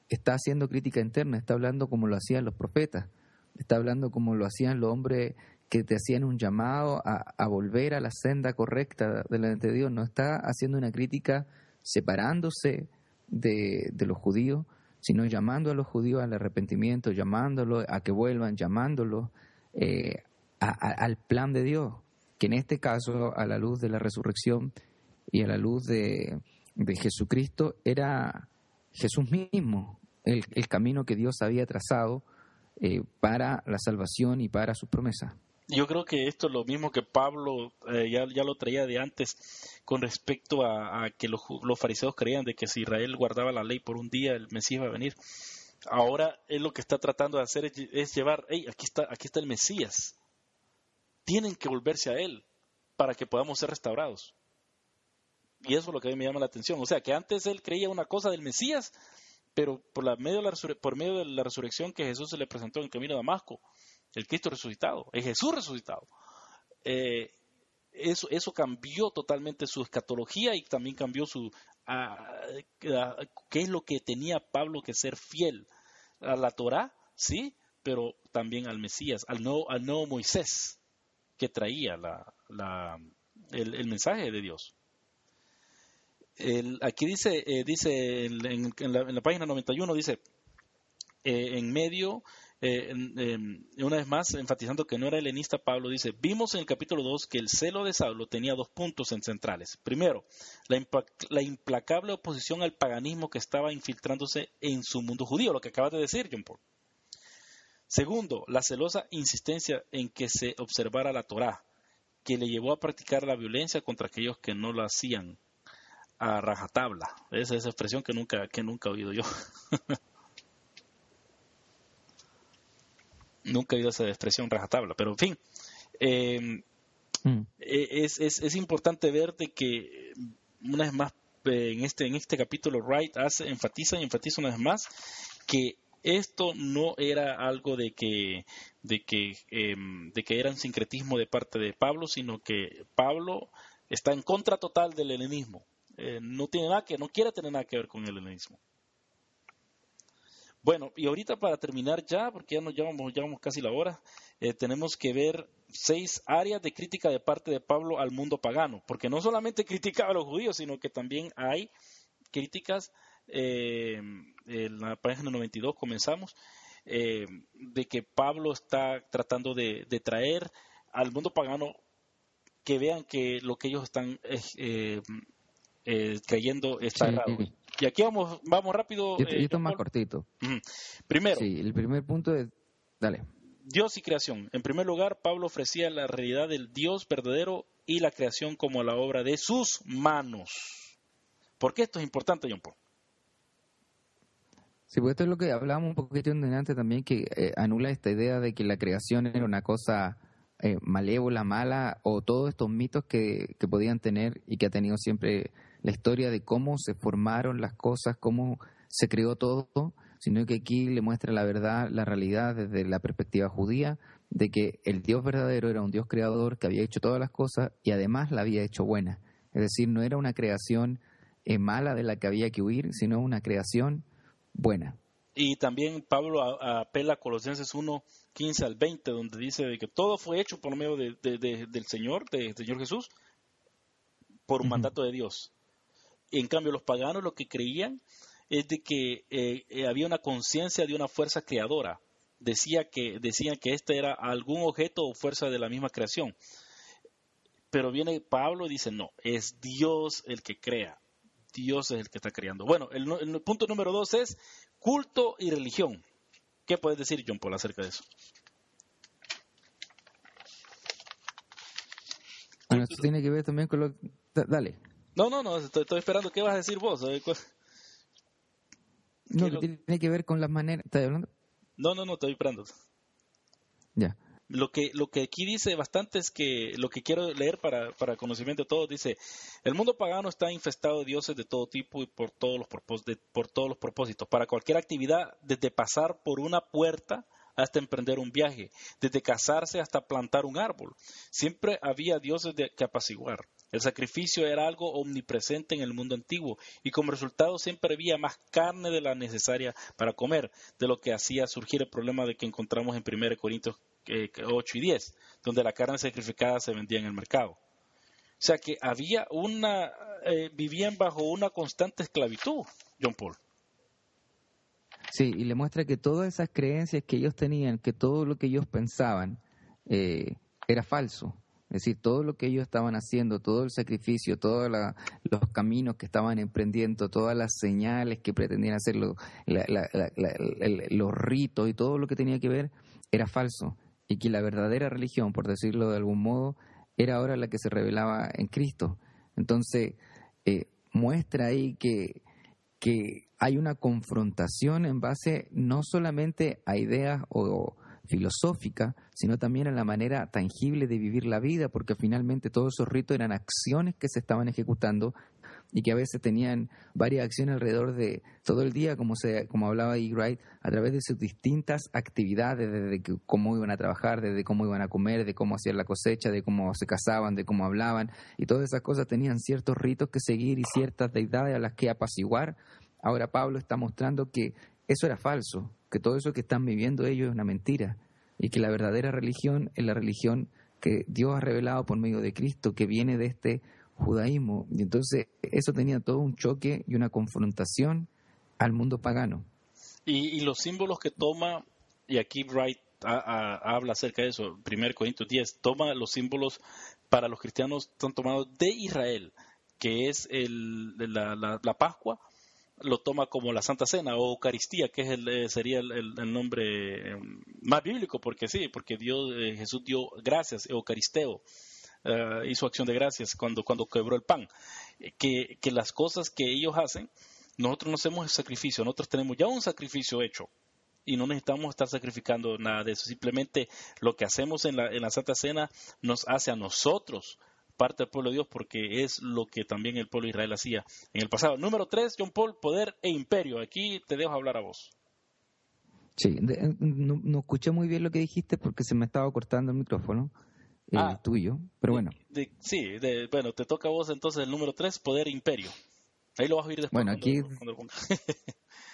está haciendo crítica interna, está hablando como lo hacían los profetas está hablando como lo hacían los hombres que te hacían un llamado a, volver a la senda correcta delante de Dios. No está haciendo una crítica separándose de, los judíos, sino llamando a los judíos al arrepentimiento, llamándolos a que vuelvan, llamándolos eh, al plan de Dios, que en este caso, a la luz de la resurrección y a la luz de, Jesucristo, era Jesús mismo, el, camino que Dios había trazado eh, para la salvación y para sus promesas. Yo creo que esto es lo mismo que Pablo eh, ya, ya, lo traía de antes con respecto a, que los, fariseos creían de que si Israel guardaba la ley por un día, el Mesías iba a venir. Ahora él lo que está tratando de hacer es, llevar, hey, aquí está, aquí está el Mesías. Tienen que volverse a él para que podamos ser restaurados. Y eso es lo que a mí me llama la atención. O sea, que antes él creía una cosa del Mesías, pero por, la medio de la por medio de la resurrección que Jesús se le presentó en el camino de Damasco, el Cristo resucitado, es Jesús resucitado. Eh, eso, eso cambió totalmente su escatología y también cambió su qué es lo que tenía Pablo que ser fiel a la Torá, sí, pero también al Mesías, al nuevo, al nuevo Moisés que traía la, la, el, mensaje de Dios. Aquí dice, eh, dice en, la, en, la, página 91, dice, eh, en medio eh, una vez más, enfatizando que no era helenista, Pablo dice, vimos en el capítulo 2 que el celo de Saulo tenía dos puntos centrales. Primero, la, implacable oposición al paganismo que estaba infiltrándose en su mundo judío, lo que acabas de decir, John Paul. Segundo, la celosa insistencia en que se observara la Torá, que le llevó a practicar la violencia contra aquellos que no lo hacían a rajatabla. Esa es esa expresión que nunca, que nunca he oído yo. <laughs> nunca he oído esa expresión rajatabla, pero en fin, em, mm. e, es, es, es, importante ver de que una vez más eh, en este en este capítulo Wright hace enfatiza y enfatiza una vez más que esto no era algo de que de que em, de que era un sincretismo de parte de Pablo, sino que Pablo está en contra total del helenismo. Eh, no tiene nada que no quiere tener nada que ver con el helenismo. Bueno, y ahorita para terminar ya, porque ya nos llevamos, llevamos casi la hora, eh, tenemos que ver seis áreas de crítica de parte de Pablo al mundo pagano, porque no solamente <laughs> criticaba a los judíos, sino que también hay críticas, eh, en la página 92 comenzamos, de que Pablo está tratando de, traer al mundo pagano que vean que lo que ellos están creyendo está errado. Y aquí vamos, vamos rápido. Y, esto es más cortito. Primero. Sí, el primer punto es, dale. Dios y creación. En primer lugar, Pablo ofrecía la realidad del Dios verdadero y la creación como la obra de sus manos. ¿Por qué esto es importante, John Paul? Sí, pues esto es lo que hablábamos un poquito antes también, que eh, anula esta idea de que la creación era una cosa eh, malévola, mala, o todos estos mitos que, que podían tener y que ha tenido siempre la historia de cómo se formaron las cosas, cómo se creó todo, sino que aquí le muestra la verdad, la realidad desde la perspectiva judía, de que el Dios verdadero era un Dios creador que había hecho todas las cosas y además la había hecho buena. Es decir, no era una creación eh, mala de la que había que huir, sino una creación buena. Y también Pablo apela a Colosenses 1, 15 al 20, donde dice de que todo fue hecho por medio del Señor, del Señor Jesús, por un mandato de Dios. En cambio, los paganos lo que creían es de que eh, eh, había una conciencia de una fuerza creadora. Decía que, decían que este era algún objeto o fuerza de la misma creación. Pero viene Pablo y dice, no, es Dios el que crea. Dios es el que está creando. Bueno, el, punto número dos es culto y religión. ¿Qué puedes decir, John Paul, acerca de eso? Esto tiene que ver también con lo... Dale. No, no, no, estoy, esperando qué vas a decir vos. No, que tiene que ver con las maneras. ¿Estás hablando? No, no, no, estoy esperando. Ya. Lo que, lo que aquí dice bastante es que lo que quiero leer para, para conocimiento de todos dice: el mundo pagano está infestado de dioses de todo tipo y por todos los, por todos los propósitos. Para cualquier actividad, desde pasar por una puerta hasta emprender un viaje, desde casarse hasta plantar un árbol. Siempre había dioses de, que apaciguar El sacrificio era algo omnipresente en el mundo antiguo y como resultado siempre había más carne de la necesaria para comer, de lo que hacía surgir el problema de que encontramos en 1 Corintios 8 eh, y 10, donde la carne sacrificada se vendía en el mercado. O sea que había una, eh, vivían bajo una constante esclavitud, John Paul. Sí, y le muestra que todas esas creencias que ellos tenían, que todo lo que ellos pensaban, eh, era falso. Es decir, todo lo que ellos estaban haciendo, todo el sacrificio, todos los caminos que estaban emprendiendo, todas las señales que pretendían hacer, los ritos y todo lo que tenía que ver, era falso. Y que la verdadera religión, por decirlo de algún modo, era ahora la que se revelaba en Cristo. Entonces, eh, muestra ahí que, que hay una confrontación en base no solamente a ideas o, filosófica, sino también en la manera tangible de vivir la vida, porque finalmente todos esos ritos eran acciones que se estaban ejecutando y que a veces tenían varias acciones alrededor de todo el día, como, se, como hablaba E. Wright, a través de sus distintas actividades, desde cómo iban a trabajar, desde cómo iban a comer, de cómo hacían la cosecha, de cómo se casaban, de cómo hablaban, y todas esas cosas tenían ciertos ritos que seguir y ciertas deidades a las que apaciguar. Ahora Pablo está mostrando que eso era falso, que todo eso que están viviendo ellos es una mentira y que la verdadera religión es la religión que Dios ha revelado por medio de Cristo, que viene de este judaísmo. Y entonces eso tenía todo un choque y una confrontación al mundo pagano. Y, los símbolos que toma, y aquí Wright habla acerca de eso, 1 Corintios 10, toma los símbolos para los cristianos, están tomados de Israel, que es el, la, la Pascua, lo toma como la Santa Cena o Eucaristía, que es el, eh, sería el, nombre eh, más bíblico, porque sí, porque Dios, eh, Jesús dio gracias, Eucaristeo, hizo acción de gracias cuando, cuando quebró el pan. Que, que las cosas que ellos hacen, nosotros no hacemos el sacrificio, nosotros tenemos ya un sacrificio hecho y no necesitamos estar sacrificando nada de eso. Simplemente lo que hacemos en la, en la Santa Cena nos hace a nosotros parte del pueblo de Dios porque es lo que también el pueblo de Israel hacía en el pasado. Número tres, John Paul, poder e imperio. Aquí te dejo hablar a vos. Sí, eh, no, escuché muy bien lo que dijiste porque se me estaba cortando el micrófono. el ah, tuyo, pero bueno. sí, bueno, te toca a vos entonces el número tres, poder e imperio. Ahí lo vas a oír después. Bueno, aquí... <laughs>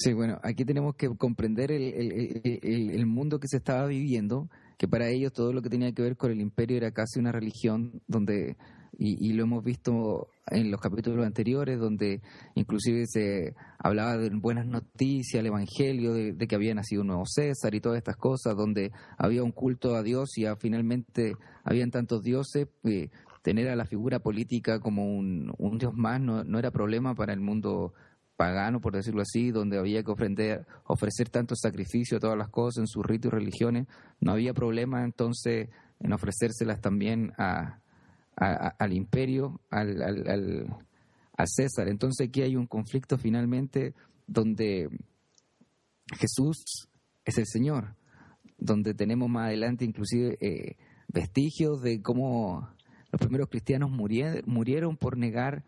sí, bueno, aquí tenemos que comprender el, el, mundo que se estaba viviendo que para ellos todo lo que tenía que ver con el imperio era casi una religión donde y, lo hemos visto en los capítulos anteriores donde inclusive se hablaba de buenas noticias, el evangelio de, que había nacido un nuevo César y todas estas cosas, donde había un culto a Dios y finalmente habían tantos dioses, eh, tener a la figura política como un, un dios más no, no era problema para el mundo pagano, por decirlo así, donde había que ofrecer, ofrecer tanto sacrificio a todas las cosas en sus ritos y religiones, no había problema entonces en ofrecérselas también al imperio, al, al, César. Entonces aquí hay un conflicto finalmente donde Jesús es el Señor, donde tenemos más adelante inclusive eh, vestigios de cómo los primeros cristianos murieron por negar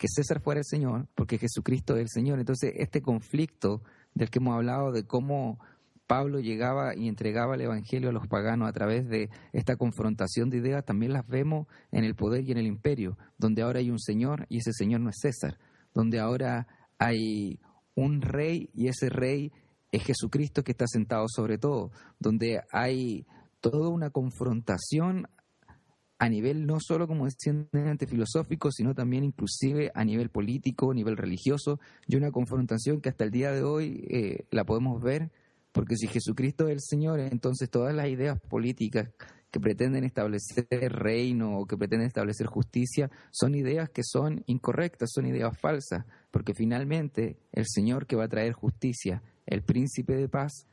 que César fuera el Señor, porque Jesucristo es el Señor. Entonces, este conflicto del que hemos hablado, de cómo Pablo llegaba y entregaba el Evangelio a los paganos a través de esta confrontación de ideas, también las vemos en el poder y en el imperio, donde ahora hay un Señor y ese Señor no es César, donde ahora hay un rey y ese rey es Jesucristo que está sentado sobre todo, donde hay toda una confrontación a nivel no solo, como decían filosófico, sino también inclusive a nivel político, a nivel religioso, y una confrontación que hasta el día de hoy eh, la podemos ver, porque si Jesucristo es el Señor, entonces todas las ideas políticas que pretenden establecer reino o que pretenden establecer justicia son ideas que son incorrectas, son ideas falsas, porque finalmente el Señor que va a traer justicia, el príncipe de paz,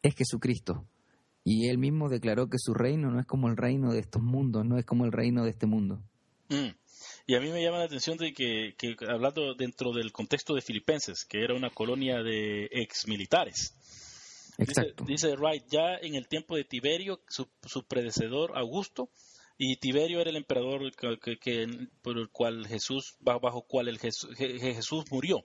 es Jesucristo. Y él mismo declaró que su reino no es como el reino de estos mundos, no es como el reino de este mundo. Mm. Y a mí me llama la atención de que, hablando dentro del contexto de Filipenses, que era una colonia de ex militares. Exacto. Dice, Wright, ya en el tiempo de Tiberio, su, predecesor Augusto, y Tiberio era el emperador que, por el cual Jesús, bajo, cual el Jesús murió.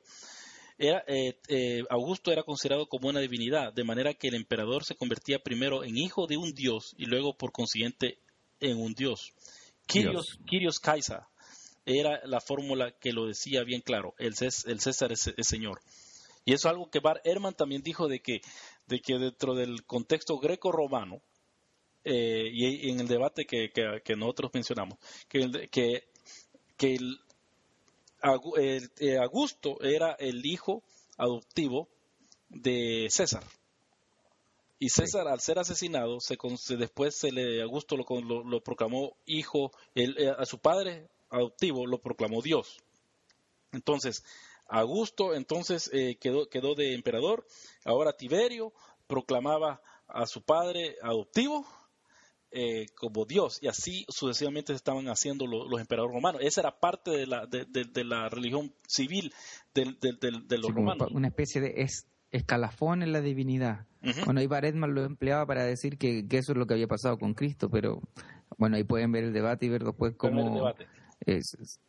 Eh, eh, Augusto era considerado como una divinidad, de manera que el emperador se convertía primero en hijo de un dios y luego por consiguiente en un dios. Kyrios, Kyrios Kaisa era la fórmula que lo decía bien claro, el, César es, Señor. Y eso es algo que Bar Ehrman también dijo de que, de que dentro del contexto greco-romano, eh, y en el debate que, nosotros mencionamos, que, que, que el, Augusto era el hijo adoptivo de César. Y César, al ser asesinado, se, después se le, Augusto lo, proclamó hijo, eh, a su padre adoptivo lo proclamó Dios. Entonces, Augusto entonces eh, quedó, quedó de emperador, ahora Tiberio proclamaba a su padre adoptivo eh, como Dios, y así sucesivamente se estaban haciendo los, emperadores romanos. Esa era parte de la, de, la religión civil de, los romanos. Una especie de escalafón en la divinidad. Bueno, Ibar Edman lo empleaba para decir que, eso es lo que había pasado con Cristo, pero bueno, ahí pueden ver el debate y ver después cómo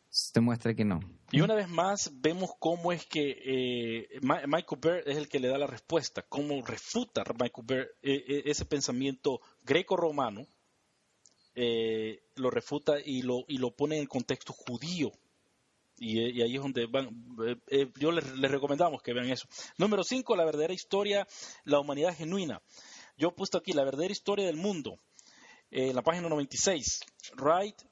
se muestra que no. Y una vez más vemos cómo es que eh, Michael Bear es el que le da la respuesta, cómo refuta Michael eh, eh, ese pensamiento greco-romano, lo refuta y lo, y lo pone en el contexto judío. Y, ahí es donde van, yo les, recomendamos que vean eso. Número 5, la verdadera historia, la humanidad genuina. Yo he puesto aquí la verdadera historia del mundo, en la página 96. Wright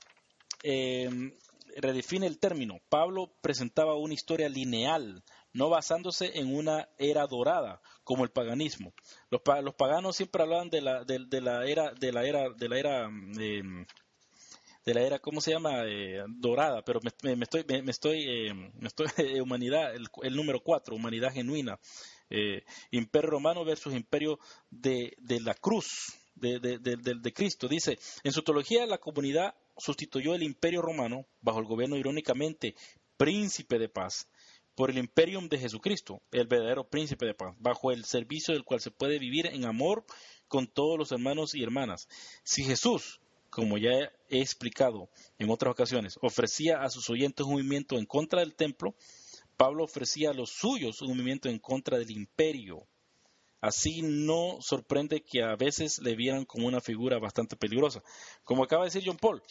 redefine el término. Pablo presentaba una historia lineal, no basándose en una era dorada, como el paganismo. Los, paganos siempre hablaban de la, de, la era, de la era, de la era, em, de la era, ¿cómo se llama? Eh, dorada, pero me, estoy, me, estoy, em, estoy <laughs> humanidad, el, número cuatro, humanidad genuina. Eh, imperio romano versus imperio de, de la cruz, de, de, de, Cristo. Dice, en su teología la comunidad sustituyó el imperio romano, bajo el gobierno irónicamente príncipe de paz, por el imperium de Jesucristo, el verdadero príncipe de paz, bajo el servicio del cual se puede vivir en amor con todos los hermanos y hermanas. Si Jesús, como ya he explicado en otras ocasiones, ofrecía a sus oyentes un movimiento en contra del templo, Pablo ofrecía a los suyos un movimiento en contra del imperio. Así no sorprende que a veces le vieran como una figura bastante peligrosa. Como acaba de decir John Paul,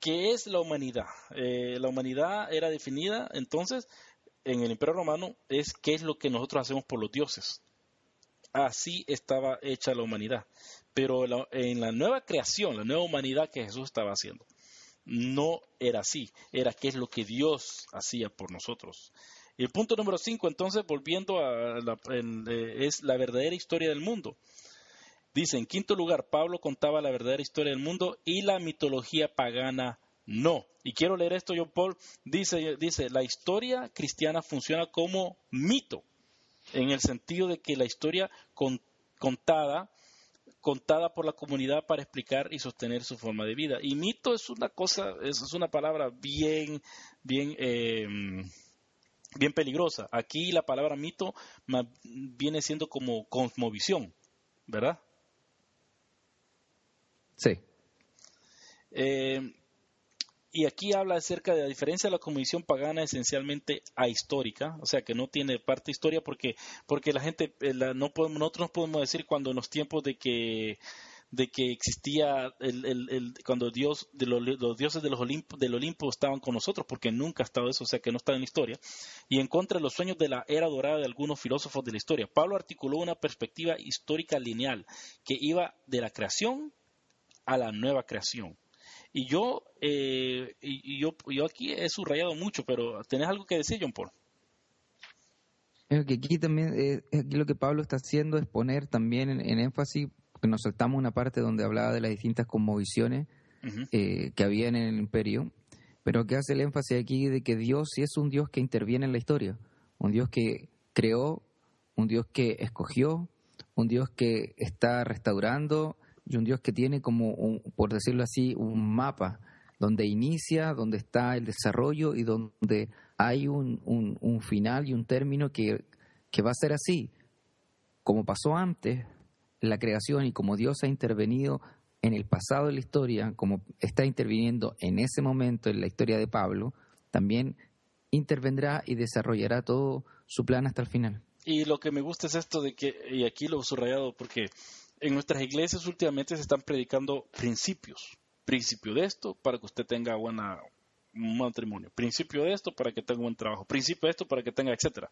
¿qué es la humanidad? Eh, la humanidad era definida entonces en el Imperio Romano es qué es lo que nosotros hacemos por los dioses. Así estaba hecha la humanidad. Pero en la nueva creación, la nueva humanidad que Jesús estaba haciendo, no era así. Era qué es lo que Dios hacía por nosotros. Y el punto número cinco, entonces, volviendo a la, eh, es la verdadera historia del mundo. Dice, en quinto lugar, Pablo contaba la verdadera historia del mundo y la mitología pagana no. Y quiero leer esto, John Paul. Dice, dice, la historia cristiana funciona como mito, en el sentido de que la historia contada contada por la comunidad para explicar y sostener su forma de vida. Y mito es una cosa, es, una palabra bien, bien eh, bien peligrosa. Aquí la palabra mito viene siendo como cosmovisión, ¿verdad? Sí. Eh, y aquí habla acerca de la diferencia de la cosmovisión pagana esencialmente ahistórica, o sea que no tiene parte historia porque porque la gente eh, no podemos nosotros no podemos decir cuando en los tiempos de que de que existía el, el, cuando Dios, de los, dioses de los del Olimpo estaban con nosotros, porque nunca ha estado eso, o sea que no está en la historia, y en contra de los sueños de la era dorada de algunos filósofos de la historia. Pablo articuló una perspectiva histórica lineal que iba de la creación a la nueva creación. Y yo, eh, y yo, yo aquí he subrayado mucho, pero ¿tenés algo que decir, John Paul? que aquí también, eh, aquí lo que Pablo está haciendo es poner también en énfasis nos saltamos una parte donde hablaba de las distintas cosmovisiones eh, que había en el imperio, pero que hace el énfasis aquí de que Dios sí es un Dios que interviene en la historia, un Dios que creó, un Dios que escogió, un Dios que está restaurando y un Dios que tiene como, por decirlo así, un mapa donde inicia, donde está el desarrollo y donde hay un, un final y un término que, que va a ser así. Como pasó antes, la creación y como Dios ha intervenido en el pasado de la historia, como está interviniendo en ese momento en la historia de Pablo, también intervendrá y desarrollará todo su plan hasta el final. Y lo que me gusta es esto de que, y aquí lo he subrayado, porque en nuestras iglesias últimamente se están predicando principios, Principio de esto para que usted tenga buena, un matrimonio. Principio de esto para que tenga un buen trabajo. Principio de esto para que tenga, etcétera.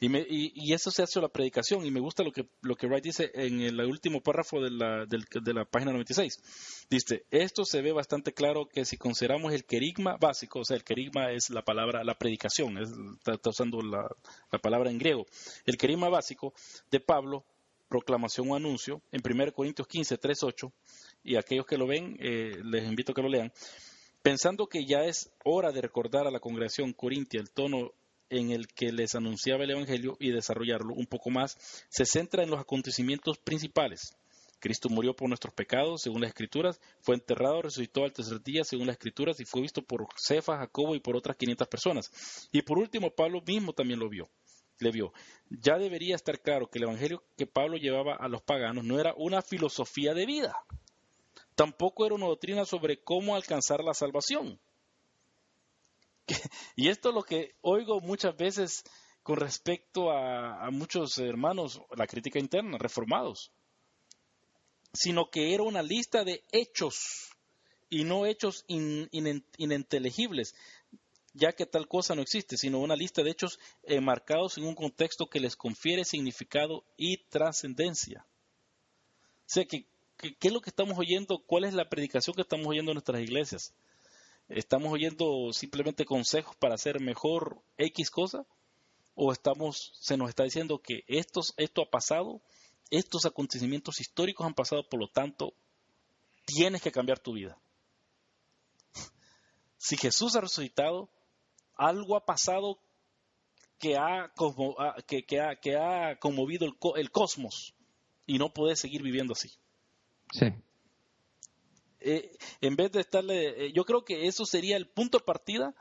Y, me, y, eso se hace la predicación y me gusta lo que, lo que Wright dice en el último párrafo de la, de la página 96. Dice, esto se ve bastante claro que si consideramos el querigma básico, o sea, el querigma es la palabra, la predicación, está, usando la, la, palabra en griego. El querigma básico de Pablo, proclamación o anuncio, en 1 Corintios 15, 3, 8, y aquellos que lo ven, eh, les invito a que lo lean, pensando que ya es hora de recordar a la congregación corintia el tono en el que les anunciaba el Evangelio y desarrollarlo un poco más, se centra en los acontecimientos principales. Cristo murió por nuestros pecados, según las Escrituras, fue enterrado, resucitó al tercer día, según las Escrituras, y fue visto por Cefa, Jacobo y por otras 500 personas. Y por último, Pablo mismo también lo vio. Le vio. Ya debería estar claro que el Evangelio que Pablo llevaba a los paganos no era una filosofía de vida. Tampoco era una doctrina sobre cómo alcanzar la salvación <laughs> y esto es lo que oigo muchas veces con respecto a, muchos hermanos, la crítica interna, reformados, sino que era una lista de hechos y no hechos ininteligibles, ya que tal cosa no existe, sino una lista de hechos enmarcados en un contexto que les confiere significado y trascendencia. O sea, ¿qué es lo que estamos oyendo? ¿Cuál es la predicación que estamos oyendo en nuestras iglesias? ¿Estamos oyendo simplemente consejos para hacer mejor X cosa? ¿O estamos, se nos está diciendo que estos, esto ha pasado, estos acontecimientos históricos han pasado, por lo tanto, tienes que cambiar tu vida? <laughs> Si Jesús ha resucitado, algo ha pasado que ha, que, ha, que ha conmovido el, el cosmos y no puedes seguir viviendo así. Sí. Eh, en vez de estarle, eh, yo creo que eso sería el punto de partida,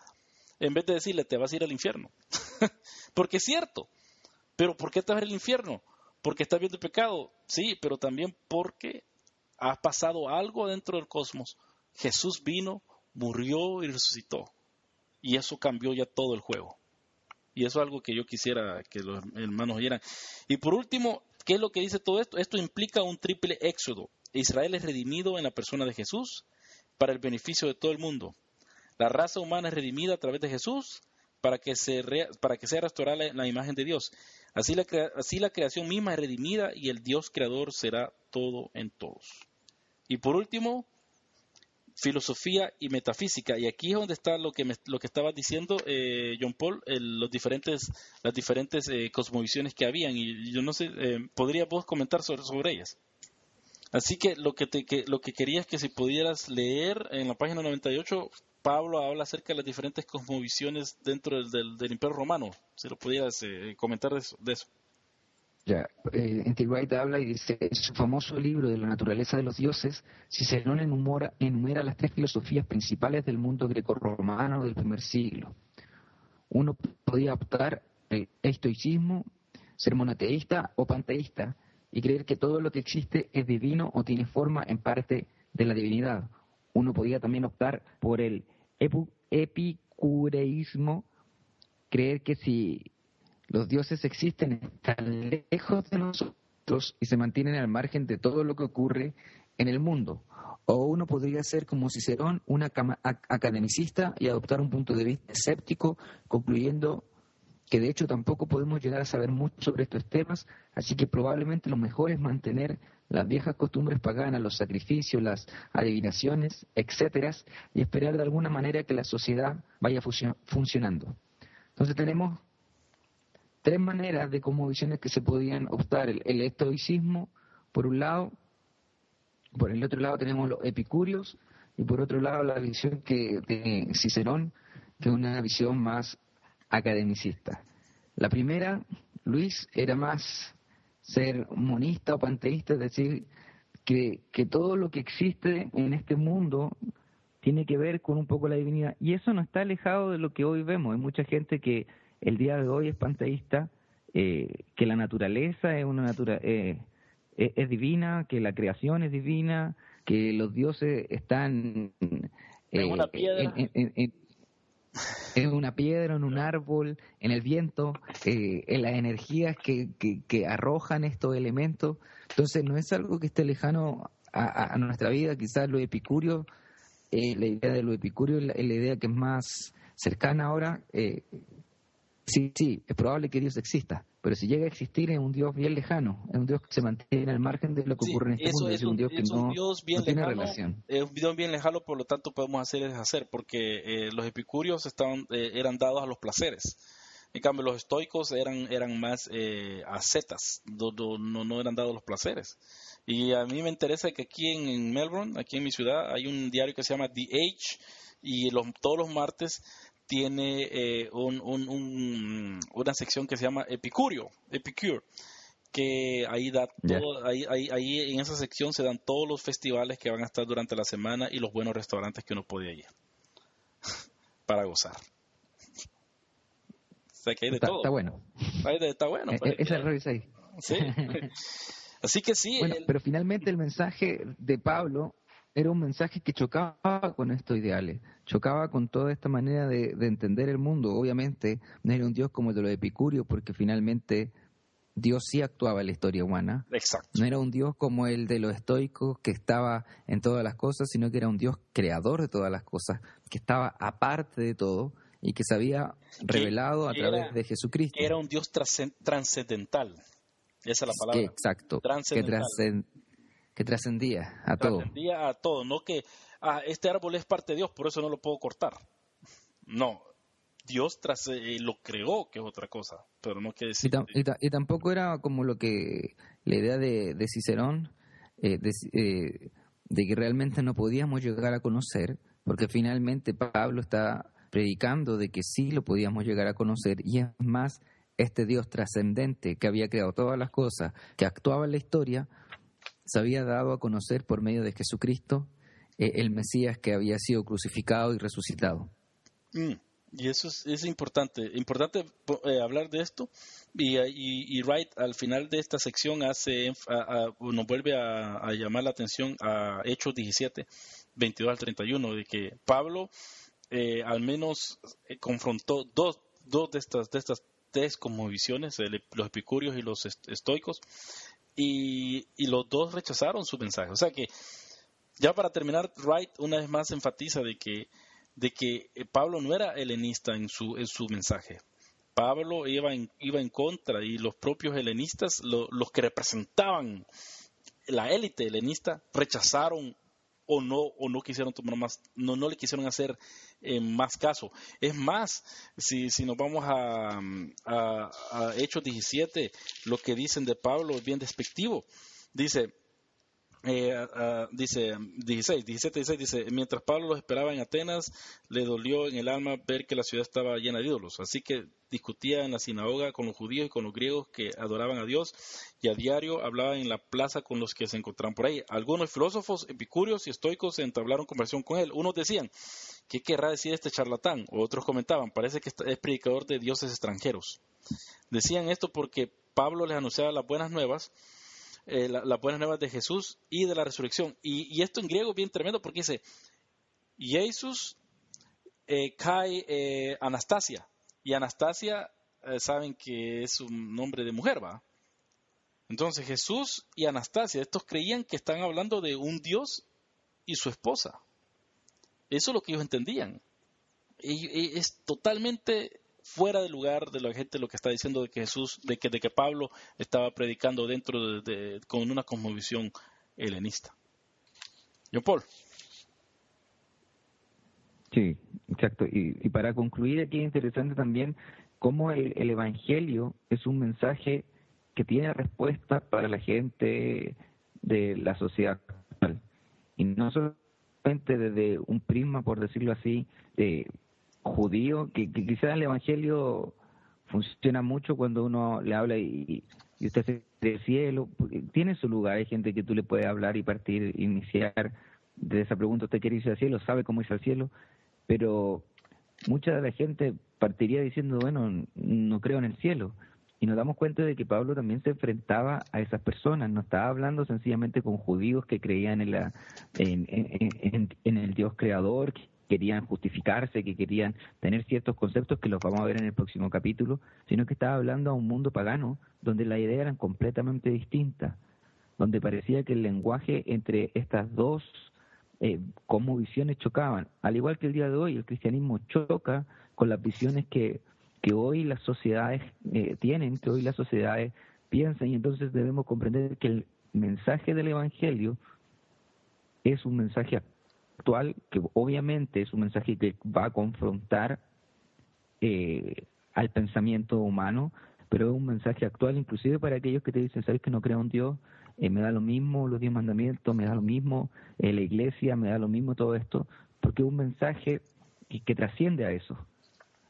en vez de decirle te vas a ir al infierno. <laughs> porque es cierto, pero ¿por qué te vas al infierno? Porque estás viendo el pecado, sí, pero también porque ha pasado algo dentro del cosmos. Jesús vino, murió y resucitó. Y eso cambió ya todo el juego. Y eso es algo que yo quisiera que los hermanos oyeran. Y por último, ¿qué es lo que dice todo esto? Esto implica un triple éxodo. Israel es redimido en la persona de Jesús para el beneficio de todo el mundo. La raza humana es redimida a través de Jesús para que, se para que sea restaurada la, imagen de Dios. Así la, la creación misma es redimida y el Dios creador será todo en todos. Y por último, filosofía y metafísica. Y aquí es donde está lo que, lo que estaba diciendo eh, John Paul, los diferentes, las diferentes eh, cosmovisiones que habían. Y yo no sé, eh, ¿podría vos comentar sobre ellas? Así que lo que, te, que, lo que quería es que si pudieras leer en la página 98, Pablo habla acerca de las diferentes cosmovisiones dentro del, del, Imperio Romano. Si lo pudieras eh, comentar de eso. De eso. Ya, eh, habla y dice, en su famoso libro de la naturaleza de los dioses, Cicerón enumera, enumera las tres filosofías principales del mundo greco-romano del primer siglo. Uno podía optar el estoicismo, ser monoteísta o panteísta, y creer que todo lo que existe es divino o tiene forma en parte de la divinidad. Uno podía también optar por el epicureísmo, creer que si los dioses existen están lejos de nosotros y se mantienen al margen de todo lo que ocurre en el mundo. O uno podría ser como Cicerón, un academicista y adoptar un punto de vista escéptico, concluyendo que de hecho tampoco podemos llegar a saber mucho sobre estos temas, así que probablemente lo mejor es mantener las viejas costumbres paganas, los sacrificios, las adivinaciones, etcétera, y esperar de alguna manera que la sociedad vaya funcionando. Entonces tenemos tres maneras de cómo visiones que se podían optar. El, el estoicismo, por un lado, por el otro lado tenemos los epicúreos, y por otro lado la visión que de Cicerón, que es una visión más academicista. La primera, Luis, era más ser monista o panteísta, es decir, que, que todo lo que existe en este mundo tiene que ver con un poco la divinidad. Y eso no está alejado de lo que hoy vemos. Hay mucha gente que el día de hoy es panteísta, eh, que la naturaleza es una natura, eh, es, divina, que la creación es divina, que los dioses están en una piedra en una piedra, en un árbol, en el viento, eh, en las energías que, que, arrojan estos elementos. Entonces no es algo que esté lejano a, nuestra vida, quizás los epicúreos eh, la idea de lo epicurio es la, idea que es más cercana ahora. Eh, sí, sí, es probable que Dios exista, pero si llega a existir es un Dios bien lejano, es un Dios que se mantiene al margen de lo que ocurre en este mundo, es, un, Dios que no, tiene relación. Es un Dios bien lejano, por lo tanto podemos hacer es hacer, porque eh, los epicúreos estaban, eran dados a los placeres. En cambio, los estoicos eran, eran más eh, ascetas, no, no, no, eran dados los placeres. Y a mí me interesa que aquí en, Melbourne, aquí en mi ciudad, hay un diario que se llama The Age y los, todos los martes tiene eh, un, un, una sección que se llama Epicurio, Epicure, que ahí da todo, ahí, ahí, ahí, en esa sección se dan todos los festivales que van a estar durante la semana y los buenos restaurantes que uno puede ir <laughs> para gozar que hay de está, todo. Está bueno. está bueno. Eh, ese error ahí. Sí. <laughs> Así que sí. Bueno, pero finalmente el mensaje de Pablo era un mensaje que chocaba con estos ideales, chocaba con toda esta manera de, entender el mundo. Obviamente no era un Dios como el de los epicúreos, porque finalmente Dios sí actuaba en la historia humana. Exacto. No era un Dios como el de los estoicos que estaba en todas las cosas, sino que era un Dios creador de todas las cosas, que estaba aparte de todo y que se había revelado a través de Jesucristo. era un Dios trascendental. Esa es la palabra. exacto. Que, trascendía a todo. Trascendía a todo. No que ah, este árbol es parte de Dios, por eso no lo puedo cortar. No. Dios tras, eh, lo creó, que es otra cosa. Pero no quiere decir. Y, tampoco era como lo que. La idea de, Cicerón. Eh, eh, de que realmente no podíamos llegar a conocer, porque finalmente Pablo está predicando de que sí lo podíamos llegar a conocer y es más, este Dios trascendente que había creado todas las cosas, que actuaba en la historia, se había dado a conocer por medio de Jesucristo, eh, el Mesías que había sido crucificado y resucitado. Mm, y eso es, importante, importante eh, hablar de esto. Y, y, Wright al final de esta sección hace, nos vuelve a, a llamar la atención a Hechos 17, 22 al 31, de que Pablo eh, al menos eh, confrontó dos, dos de estas, de estas tres como visiones, los epicúreos y los estoicos, y, los dos rechazaron su mensaje. O sea que, ya para terminar, Wright una vez más enfatiza de que, de que eh, Pablo no era helenista en su, en su mensaje. Pablo iba en, iba en contra y los propios helenistas, los que representaban la élite helenista, rechazaron o no o no quisieron tomar más no no le quisieron hacer eh, más caso es más si, si nos vamos a, a, a Hechos 17 lo que dicen de Pablo es bien despectivo dice eh, dice 16, 17, 16, dice, mientras Pablo los esperaba en Atenas, le dolió en el alma ver que la ciudad estaba llena de ídolos, así que discutía en la sinagoga con los judíos y con los griegos que adoraban a Dios y a diario hablaba en la plaza con los que se encontraban por ahí. Algunos filósofos epicúreos y estoicos entablaron conversación con él. Unos decían, ¿qué querrá decir este charlatán? otros comentaban, parece que es predicador de dioses extranjeros. Decían esto porque Pablo les anunciaba las buenas nuevas eh, las buenas nuevas de Jesús y de la resurrección. Y, esto en griego es bien tremendo porque dice, Jesús eh, cae eh, Anastasia. Y Anastasia saben que es un nombre de mujer, ¿va? Entonces Jesús y Anastasia, estos creían que están hablando de un Dios y su esposa. Eso es lo que ellos entendían. Y, es totalmente fuera de lugar de la gente lo que está diciendo de que Jesús, de que, de que Pablo estaba predicando dentro de, con una cosmovisión helenista. John Paul. Sí, exacto. Y, para concluir aquí es interesante también cómo el, Evangelio es un mensaje que tiene respuesta para la gente de la sociedad actual. Y no solamente desde un prisma, por decirlo así, de judío, que, quizás el Evangelio funciona mucho cuando uno le habla y, usted se del cielo, tiene su lugar, hay gente que tú le puedes hablar y partir, iniciar de esa pregunta, ¿usted quiere irse al cielo? ¿Sabe cómo irse al cielo? Pero mucha de la gente partiría diciendo, bueno, no creo en el cielo. Y nos damos cuenta de que Pablo también se enfrentaba a esas personas, no estaba hablando sencillamente con judíos que creían en, la, en, en, en el Dios creador, querían justificarse, que querían tener ciertos conceptos que los vamos a ver en el próximo capítulo, sino que estaba hablando a un mundo pagano donde las ideas eran completamente distintas, donde parecía que el lenguaje entre estas dos eh, visiones chocaban. Al igual que el día de hoy, el cristianismo choca con las visiones que, que hoy las sociedades eh, tienen, que hoy las sociedades piensan, y entonces debemos comprender que el mensaje del Evangelio es un mensaje actual, que obviamente es un mensaje que va a confrontar eh, al pensamiento humano, pero es un mensaje actual inclusive para aquellos que te dicen, sabes que no creo en Dios, eh, me da lo mismo los diez mandamientos, me da lo mismo eh, la iglesia, me da lo mismo todo esto, porque es un mensaje que, trasciende a eso.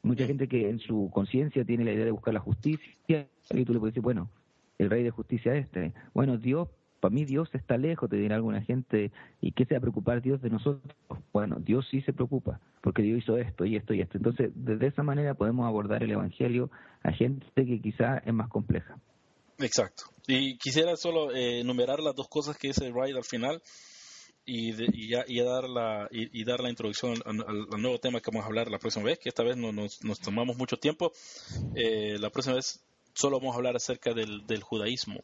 Mucha gente que en su conciencia tiene la idea de buscar la justicia, y tú le puedes decir, bueno, el rey de justicia este. Bueno, Dios para mí Dios está lejos, te dirá alguna gente, ¿y qué se va a preocupar Dios de nosotros? Bueno, Dios sí se preocupa, porque Dios hizo esto y esto y esto. Entonces, de esa manera podemos abordar el Evangelio a gente que quizá es más compleja. Exacto. Y quisiera solo eh, enumerar las dos cosas que dice Wright al final y, ya, dar la, y, dar la introducción al, nuevo tema que vamos a hablar la próxima vez, que esta vez no nos, tomamos mucho tiempo. Eh, la próxima vez solo vamos a hablar acerca del, del judaísmo.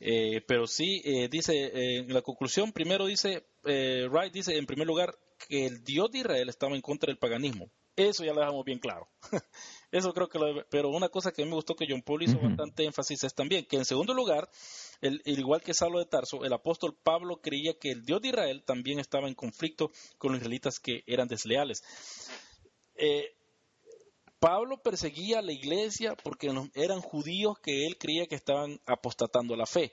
Eh, pero sí, eh, dice, eh, en la conclusión, primero dice, Wright dice, en primer lugar, que el Dios de Israel estaba en contra del paganismo. Eso ya lo dejamos bien claro. <laughs> Eso creo que lo, Pero una cosa que a mí me gustó que John Paul hizo bastante énfasis es también que en segundo lugar, el, igual que Saulo de Tarso, el apóstol Pablo creía que el Dios de Israel también estaba en conflicto con los israelitas que eran desleales. Eh, Pablo perseguía a la iglesia porque eran judíos que él creía que estaban apostatando la fe,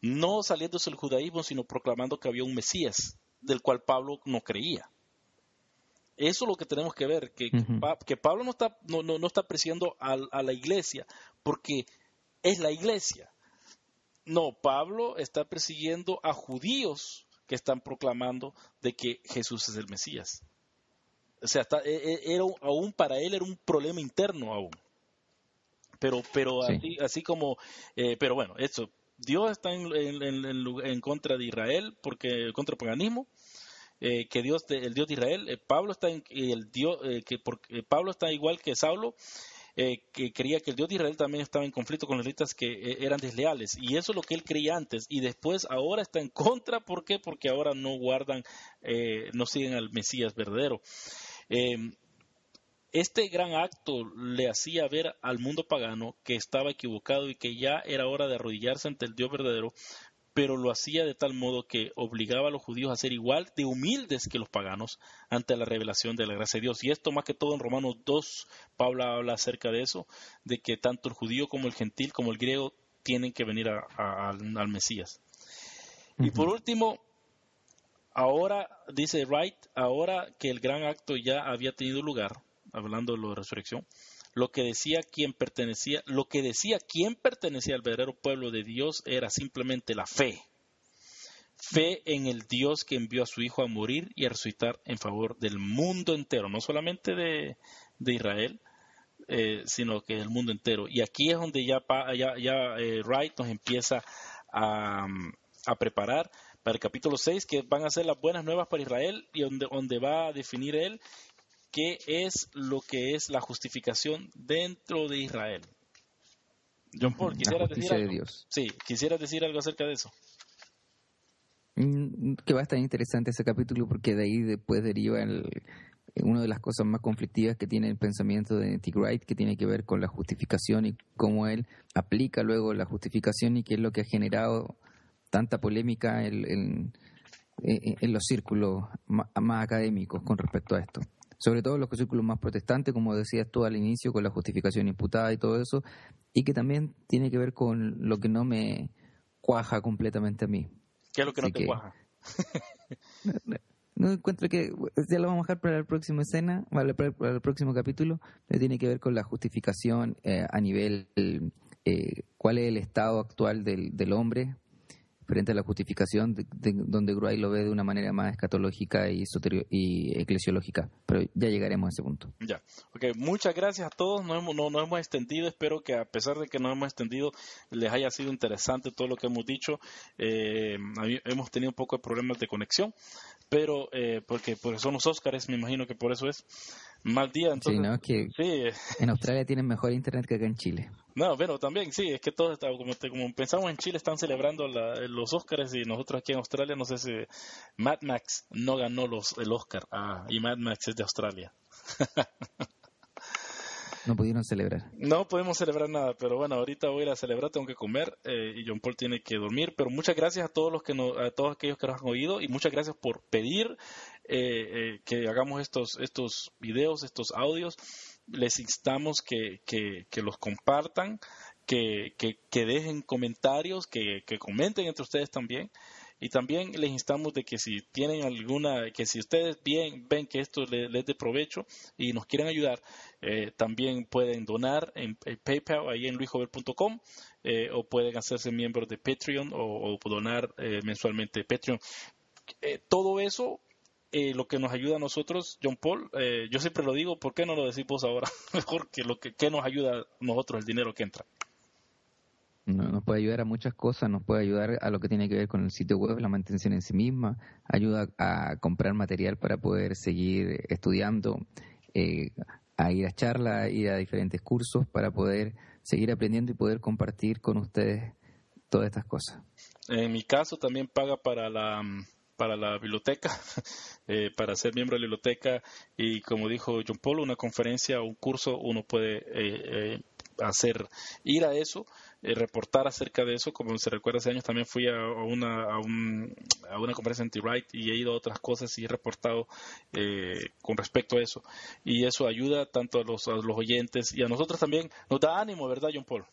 no saliéndose del judaísmo, sino proclamando que había un Mesías, del cual Pablo no creía. Eso es lo que tenemos que ver, que, que Pablo no está, no, no, está persiguiendo a, a la iglesia porque es la iglesia. No, Pablo está persiguiendo a judíos que están proclamando de que Jesús es el Mesías. O sea, e, e, era, aún para él era un problema interno aún. Pero, pero así, así como, eh, pero bueno, eso, Dios está en, en, contra de Israel, porque contra el paganismo, eh, que Dios, el Dios de Israel, eh, Pablo está en, el Dios, que porque, Pablo está igual que Saulo, que creía que el Dios de Israel también estaba en conflicto con los israelitas que eran desleales. Y eso es lo que él creía antes. Y después ahora está en contra. ¿Por qué? Porque ahora no guardan, no siguen al Mesías verdadero. Em, este gran acto le hacía ver al mundo pagano que estaba equivocado y que ya era hora de arrodillarse ante el Dios verdadero, pero lo hacía de tal modo que obligaba a los judíos a ser igual de humildes que los paganos ante la revelación de la gracia de Dios. Y esto más que todo en Romanos 2, Pablo habla acerca de eso, de que tanto el judío como el gentil como el griego tienen que venir al Mesías. Y por último, Ahora, dice Wright, ahora que el gran acto ya había tenido lugar, hablando de la resurrección, lo que decía quien pertenecía, lo que decía quien pertenecía al verdadero pueblo de Dios era simplemente la fe. Fe en el Dios que envió a su Hijo a morir y a resucitar en favor del mundo entero, no solamente de, Israel, eh, sino que del mundo entero. Y aquí es donde ya, ya, eh, Wright nos empieza a, a preparar para el capítulo 6, que van a ser las buenas nuevas para Israel y donde, donde va a definir él qué es lo que es la justificación dentro de Israel. John Paul, ¿quisieras decir algo? Dios. Sí, quisieras decir algo acerca de eso. Mm, que va a estar interesante ese capítulo porque de ahí después deriva el, una de las cosas más conflictivas que tiene el pensamiento de Nick Wright, que tiene que ver con la justificación y cómo él aplica luego la justificación y qué es lo que ha generado tanta polémica en, los círculos más, académicos con respecto a esto. Sobre todo en los círculos más protestantes, como decías tú al inicio, con la justificación imputada y todo eso, y que también tiene que ver con lo que no me cuaja completamente a mí. ¿Qué es lo que no te cuaja? <laughs> no encuentro que ya lo vamos a dejar para la próxima escena, para, el próximo capítulo, pero tiene que ver con la justificación eh, a nivel eh, cuál es el estado actual del, del hombre frente a la justificación, de, donde Gruay lo ve de una manera más escatológica y, y eclesiológica. Pero ya llegaremos a ese punto. Ya, ok, muchas gracias a todos. Nos hemos, no, nos hemos extendido. Espero que a pesar de que nos hemos extendido, les haya sido interesante todo lo que hemos dicho. Eh, hemos tenido un poco de problemas de conexión, pero eh, porque, porque son los Óscares, me imagino que por eso es. Mal día, entonces. Sí, ¿no? Que en Australia tienen mejor internet que acá en Chile. No, bueno, también sí, es que todos, como, como pensamos en Chile, están celebrando los Oscars y nosotros aquí en Australia, no sé si Mad Max no ganó los, el Oscar. Ah, y Mad Max es de Australia. No pudieron celebrar. No podemos celebrar nada, pero bueno, ahorita voy a ir a celebrar, tengo que comer eh, y John Paul tiene que dormir. Pero muchas gracias a todos los que a todos aquellos que nos han oído y muchas gracias por pedir eh, eh, que hagamos estos estos videos, estos audios. Les instamos que, que, que los compartan, que, que, dejen comentarios, que, que comenten entre ustedes también. Y también les instamos de que si tienen alguna, que si ustedes bien ven que esto les, les de provecho y nos quieren ayudar, eh, también pueden donar en, PayPal ahí en luisjover.com eh, o pueden hacerse miembros de Patreon o, donar eh, mensualmente Patreon. todo eso lo que nos ayuda a nosotros, John Paul, yo siempre lo digo, ¿por qué no lo decimos ahora? <laughs> Mejor que lo que, que, nos ayuda a nosotros el dinero que entra. Nos puede ayudar a muchas cosas, nos puede ayudar a lo que tiene que ver con el sitio web, la mantención en sí misma, ayuda a comprar material para poder seguir estudiando, eh, a ir a charlas, ir a diferentes cursos para poder seguir aprendiendo y poder compartir con ustedes todas estas cosas. En mi caso también paga para la para la biblioteca, <laughs> eh, para ser miembro de la biblioteca y como dijo John Paul, una conferencia, un curso, uno puede eh, hacer, ir a eso eh, reportar acerca de eso. Como se recuerda, hace años también fui a, una, a, un, a una conferencia anti-right y he ido a otras cosas y he reportado eh, con respecto a eso. Y eso ayuda tanto a los, a los oyentes y a nosotros también. Nos da ánimo, ¿verdad, John Paul?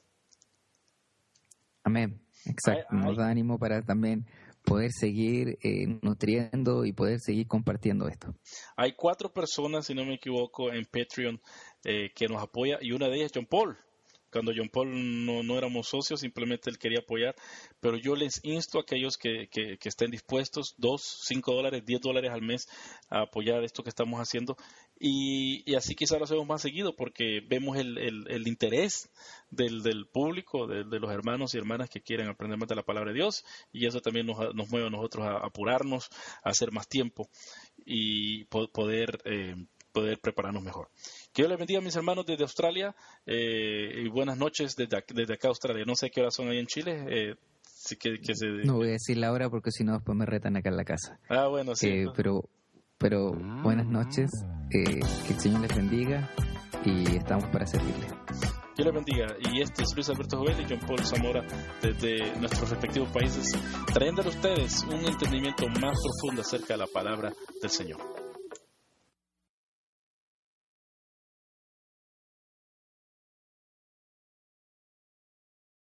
Amén. Exacto. Nos da ánimo para también poder seguir eh, nutriendo y poder seguir compartiendo esto. Hay cuatro personas, si no me equivoco, en Patreon que nos apoya y una de ellas es John Paul cuando John Paul no, no, éramos socios, simplemente él quería apoyar, pero yo les insto a aquellos que, que, estén dispuestos, dos, cinco dólares, diez dólares al mes, a apoyar esto que estamos haciendo. Y, así quizás lo hacemos más seguido porque vemos el, el, interés del, del público, de, los hermanos y hermanas que quieren aprender más de la palabra de Dios y eso también nos, nos mueve a nosotros a apurarnos, a hacer más tiempo y poder, eh, poder prepararnos mejor. Que Dios les bendiga a mis hermanos desde Australia eh, y buenas noches desde, desde acá Australia. No sé qué hora son ahí en Chile. Eh, que, No voy a decir la hora porque si no después me retan acá en la casa. Ah, bueno, sí. Eh, pero, pero buenas noches, que el Señor les bendiga y estamos para servirle. Dios les bendiga. Y este es Luis Alberto Jovel y John Paul Zamora desde nuestros respectivos países, trayendo a ustedes un entendimiento más profundo acerca de la palabra del Señor.